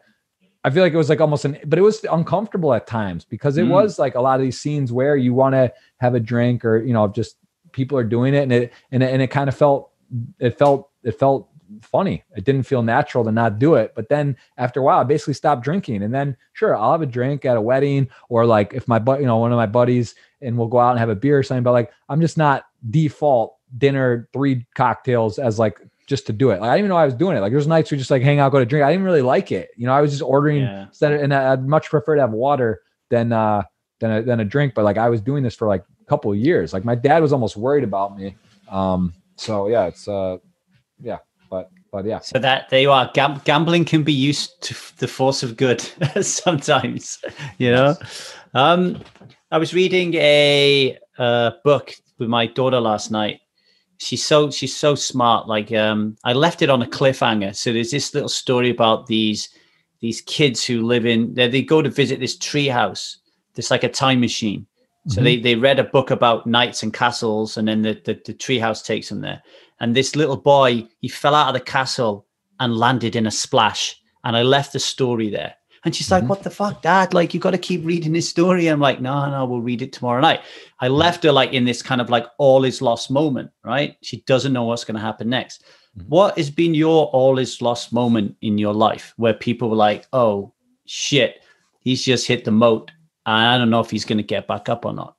I feel like it was like almost an, but it was uncomfortable at times because it mm. was like a lot of these scenes where you want to have a drink or you know just people are doing it and it and it, and it kind of felt it felt it felt funny. It didn't feel natural to not do it. But then after a while, I basically stopped drinking. And then sure, I'll have a drink at a wedding or like if my but you know one of my buddies and we'll go out and have a beer or something. But like I'm just not default dinner three cocktails as like just to do it. Like I didn't even know I was doing it. Like there's nights we just like hang out, go to drink. I didn't really like it. You know, I was just ordering yeah. and I'd much prefer to have water than uh than a, than a drink. But like I was doing this for like a couple of years. Like my dad was almost worried about me. Um. So yeah, it's uh, yeah. But yeah. So that there you are. Gam- gambling can be used to the force of good sometimes. You know. Um. I was reading a uh, book with my daughter last night she's so she's so smart. Like um, I left it on a cliffhanger. So there's this little story about these these kids who live in they, they go to visit this tree house. It's like a time machine. So mm-hmm. they, they read a book about knights and castles, and then the, the, the treehouse takes them there. And this little boy, he fell out of the castle and landed in a splash. And I left the story there. And she's like, mm-hmm. What the fuck, dad? Like, you got to keep reading this story. I'm like, No, no, we'll read it tomorrow night. I left her like in this kind of like all is lost moment, right? She doesn't know what's going to happen next. Mm-hmm. What has been your all is lost moment in your life where people were like, Oh shit, he's just hit the moat. I don't know if he's going to get back up or not.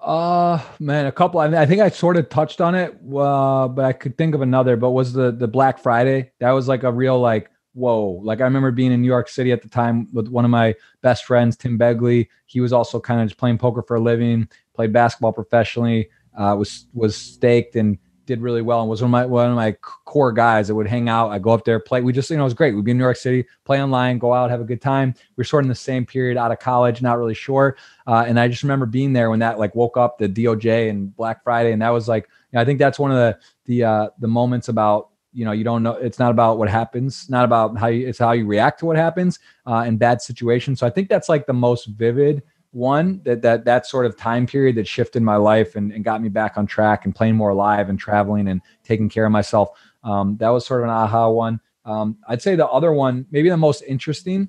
Uh man, a couple. I, I think I sort of touched on it, uh, but I could think of another. But was the the Black Friday? That was like a real like whoa. Like I remember being in New York City at the time with one of my best friends, Tim Begley. He was also kind of just playing poker for a living, played basketball professionally, uh, was was staked and did really well and was one of my one of my core guys that would hang out. I go up there, play. We just, you know, it was great. We'd be in New York City, play online, go out, have a good time. We are sort of in the same period out of college, not really sure. Uh, and I just remember being there when that like woke up the DOJ and Black Friday, and that was like, you know, I think that's one of the the uh, the moments about you know you don't know it's not about what happens not about how you it's how you react to what happens uh, in bad situations so i think that's like the most vivid one that that that sort of time period that shifted my life and, and got me back on track and playing more live and traveling and taking care of myself um, that was sort of an aha one um, i'd say the other one maybe the most interesting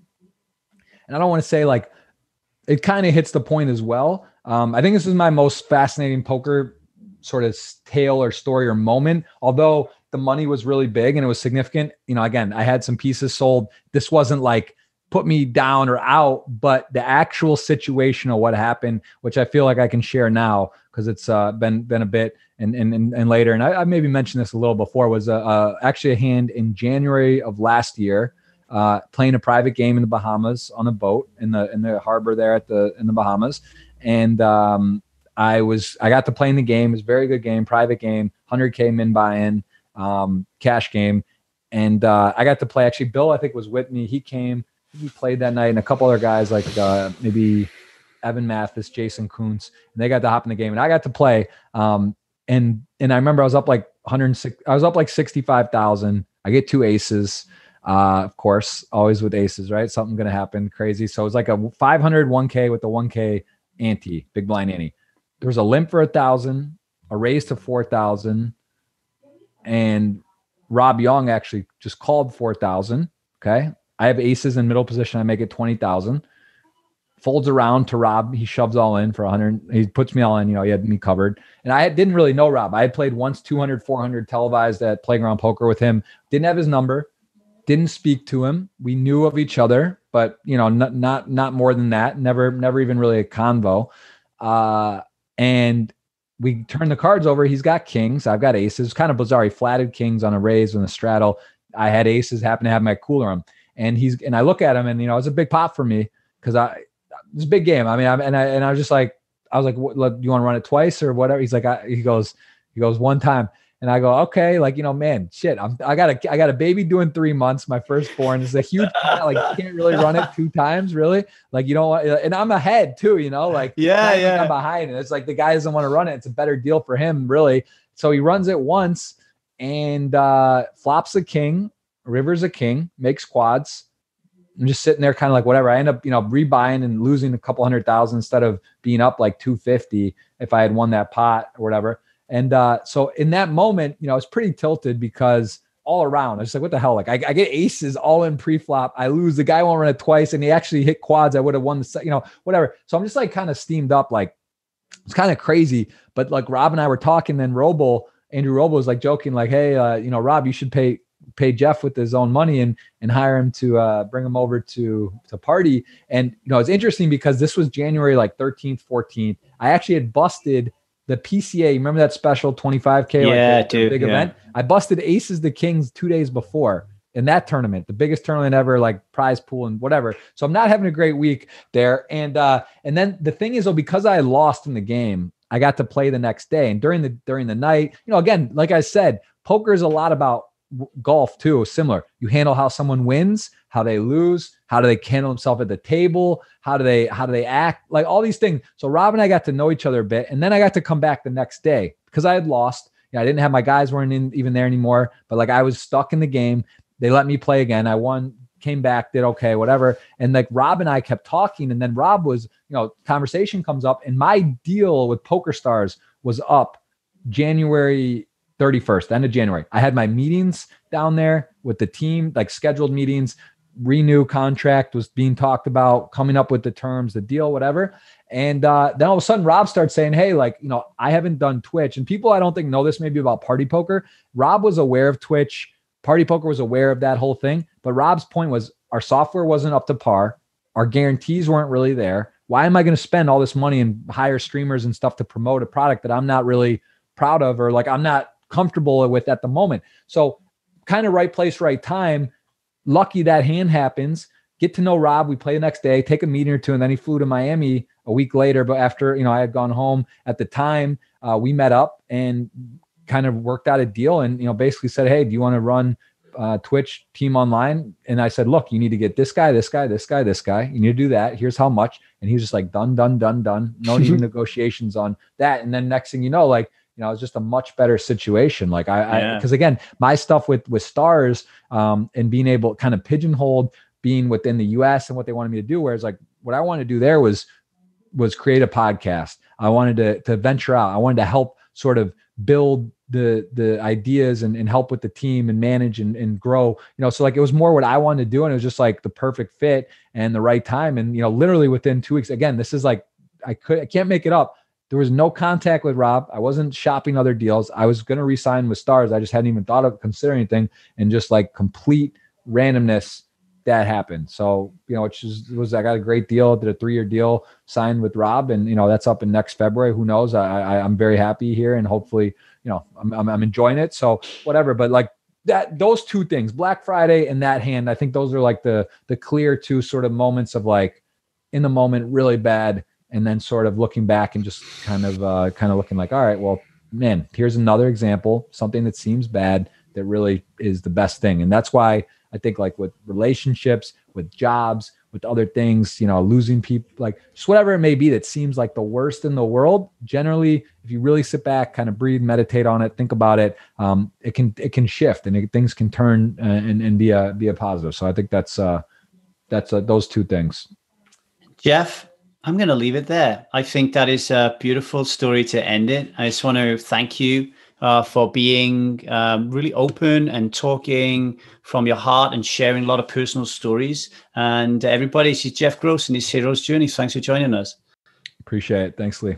and i don't want to say like it kind of hits the point as well um, i think this is my most fascinating poker sort of tale or story or moment although the money was really big and it was significant. You know, again, I had some pieces sold. This wasn't like put me down or out, but the actual situation of what happened, which I feel like I can share now because it's uh, been been a bit and and and, later. And I, I, maybe mentioned this a little before. Was uh, uh, actually a hand in January of last year. Uh, playing a private game in the Bahamas on a boat in the in the harbor there at the in the Bahamas, and um, I was I got to play in the game. It was a very good game, private game, 100k min buy-in um, cash game. And uh, I got to play. Actually, Bill, I think was with me. He came. He played that night, and a couple other guys like uh, maybe Evan Mathis, Jason Koon, and they got to hop in the game, and I got to play. Um, and and I remember I was up like 106. I was up like 65,000. I get two aces. Uh, of course, always with aces, right? Something gonna happen crazy. So it was like a 500 1K with the 1K ante, big blind ante. There was a limp for a thousand, a raise to 4,000, and Rob Yong actually just called 4,000. Okay. I have aces in middle position. I make it 20,000. Folds around to Rob. He shoves all in for 100. He puts me all in. You know, he had me covered. And I didn't really know Rob. I had played once 200, 400 televised at Playground Poker with him. Didn't have his number. Didn't speak to him. We knew of each other, but you know, not not not more than that. Never never even really a convo. Uh, and we turn the cards over. He's got kings. I've got aces. Kind of bizarre. He flatted kings on a raise and a straddle. I had aces. Happen to have my cooler him, and he's and I look at him, and you know, it's a big pop for me because I it's a big game. I mean, I'm, and I and I was just like, I was like, what, do you want to run it twice or whatever? He's like, I, he goes, he goes one time. And I go, okay, like you know, man, shit. I'm I got a I got a baby doing three months, my firstborn. It's a huge like you can't really run it two times, really. Like you don't want, and I'm ahead too, you know, like yeah, yeah. Like I'm behind, and it's like the guy doesn't want to run it. It's a better deal for him, really. So he runs it once and uh flops a king, rivers a king, makes quads. I'm just sitting there, kind of like whatever. I end up, you know, rebuying and losing a couple hundred thousand instead of being up like 250 if I had won that pot or whatever. And uh, so in that moment, you know, I was pretty tilted because all around, I was like, what the hell? Like, I, I get aces all in pre-flop. I lose. The guy won't run it twice, and he actually hit quads. I would have won the, set, you know, whatever. So I'm just like kind of steamed up. Like, it's kind of crazy. But like Rob and I were talking, then Robl, Andrew Robl was like joking, like, hey, uh, you know, Rob, you should pay pay Jeff with his own money and and hire him to uh, bring him over to to party. And you know, it's interesting because this was January like 13th, 14th. I actually had busted the PCA. Remember that special 25k? Yeah, like dude, big yeah. event. I busted Aces the Kings two days before in that tournament, the biggest tournament ever, like prize pool and whatever. So I'm not having a great week there. And uh, and then the thing is, though, because I lost in the game, I got to play the next day. And during the during the night, you know, again, like I said, poker is a lot about golf too. Similar, you handle how someone wins, how they lose, how do they handle themselves at the table, how do they how do they act, like all these things. So Rob and I got to know each other a bit, and then I got to come back the next day because I had lost. Yeah, I didn't have my guys weren't in, even there anymore, but like I was stuck in the game. They let me play again. I won, came back, did okay, whatever. And like Rob and I kept talking, and then Rob was, you know, conversation comes up, and my deal with Poker Stars was up January 31st, end of January. I had my meetings down there with the team, like scheduled meetings, renew contract was being talked about, coming up with the terms, the deal, whatever. And uh, then all of a sudden, Rob starts saying, Hey, like, you know, I haven't done Twitch. And people I don't think know this maybe about party poker. Rob was aware of Twitch. Party poker was aware of that whole thing. But Rob's point was our software wasn't up to par, our guarantees weren't really there. Why am I going to spend all this money and hire streamers and stuff to promote a product that I'm not really proud of or like I'm not comfortable with at the moment. So, kind of right place, right time. Lucky that hand happens. Get to know Rob. We play the next day, take a meeting or two, and then he flew to Miami a week later. But after you know, I had gone home at the time, uh, we met up and kind of worked out a deal, and you know, basically said, "Hey, do you want to run uh, Twitch team online?" And I said, "Look, you need to get this guy, this guy, this guy, this guy. You need to do that. Here's how much." And he was just like, "Done, done, done, done. No even negotiations on that." And then next thing you know, like you know, it's just a much better situation. Like I, because yeah. again, my stuff with with stars um, and being able kind of pigeonholed being within the U.S. and what they wanted me to do. Whereas like what I wanted to do there was was create a podcast. I wanted to to venture out. I wanted to help sort of build the the ideas and, and help with the team and manage and, and grow you know so like it was more what i wanted to do and it was just like the perfect fit and the right time and you know literally within two weeks again this is like i could i can't make it up there was no contact with Rob. I wasn't shopping other deals. I was going to resign with Stars. I just hadn't even thought of considering anything, and just like complete randomness that happened. So you know, which is, was I got a great deal. Did a three year deal, signed with Rob, and you know that's up in next February. Who knows? I, I am very happy here, and hopefully, you know, I'm, I'm I'm enjoying it. So whatever. But like that, those two things, Black Friday and that hand, I think those are like the the clear two sort of moments of like in the moment, really bad and then sort of looking back and just kind of uh, kind of looking like, all right, well, man, here's another example, something that seems bad that really is the best thing, and that's why I think like with relationships, with jobs, with other things, you know, losing people, like just whatever it may be that seems like the worst in the world. Generally, if you really sit back, kind of breathe, meditate on it, think about it, um, it can it can shift and it, things can turn uh, and and be a be a positive. So I think that's uh that's uh, those two things. Jeff, I'm going to leave it there. I think that is a beautiful story to end it. I just want to thank you uh, for being um, really open and talking from your heart and sharing a lot of personal stories. And everybody, this is Jeff Gross and his Hero's Journey. Thanks for joining us. Appreciate it. Thanks, Lee.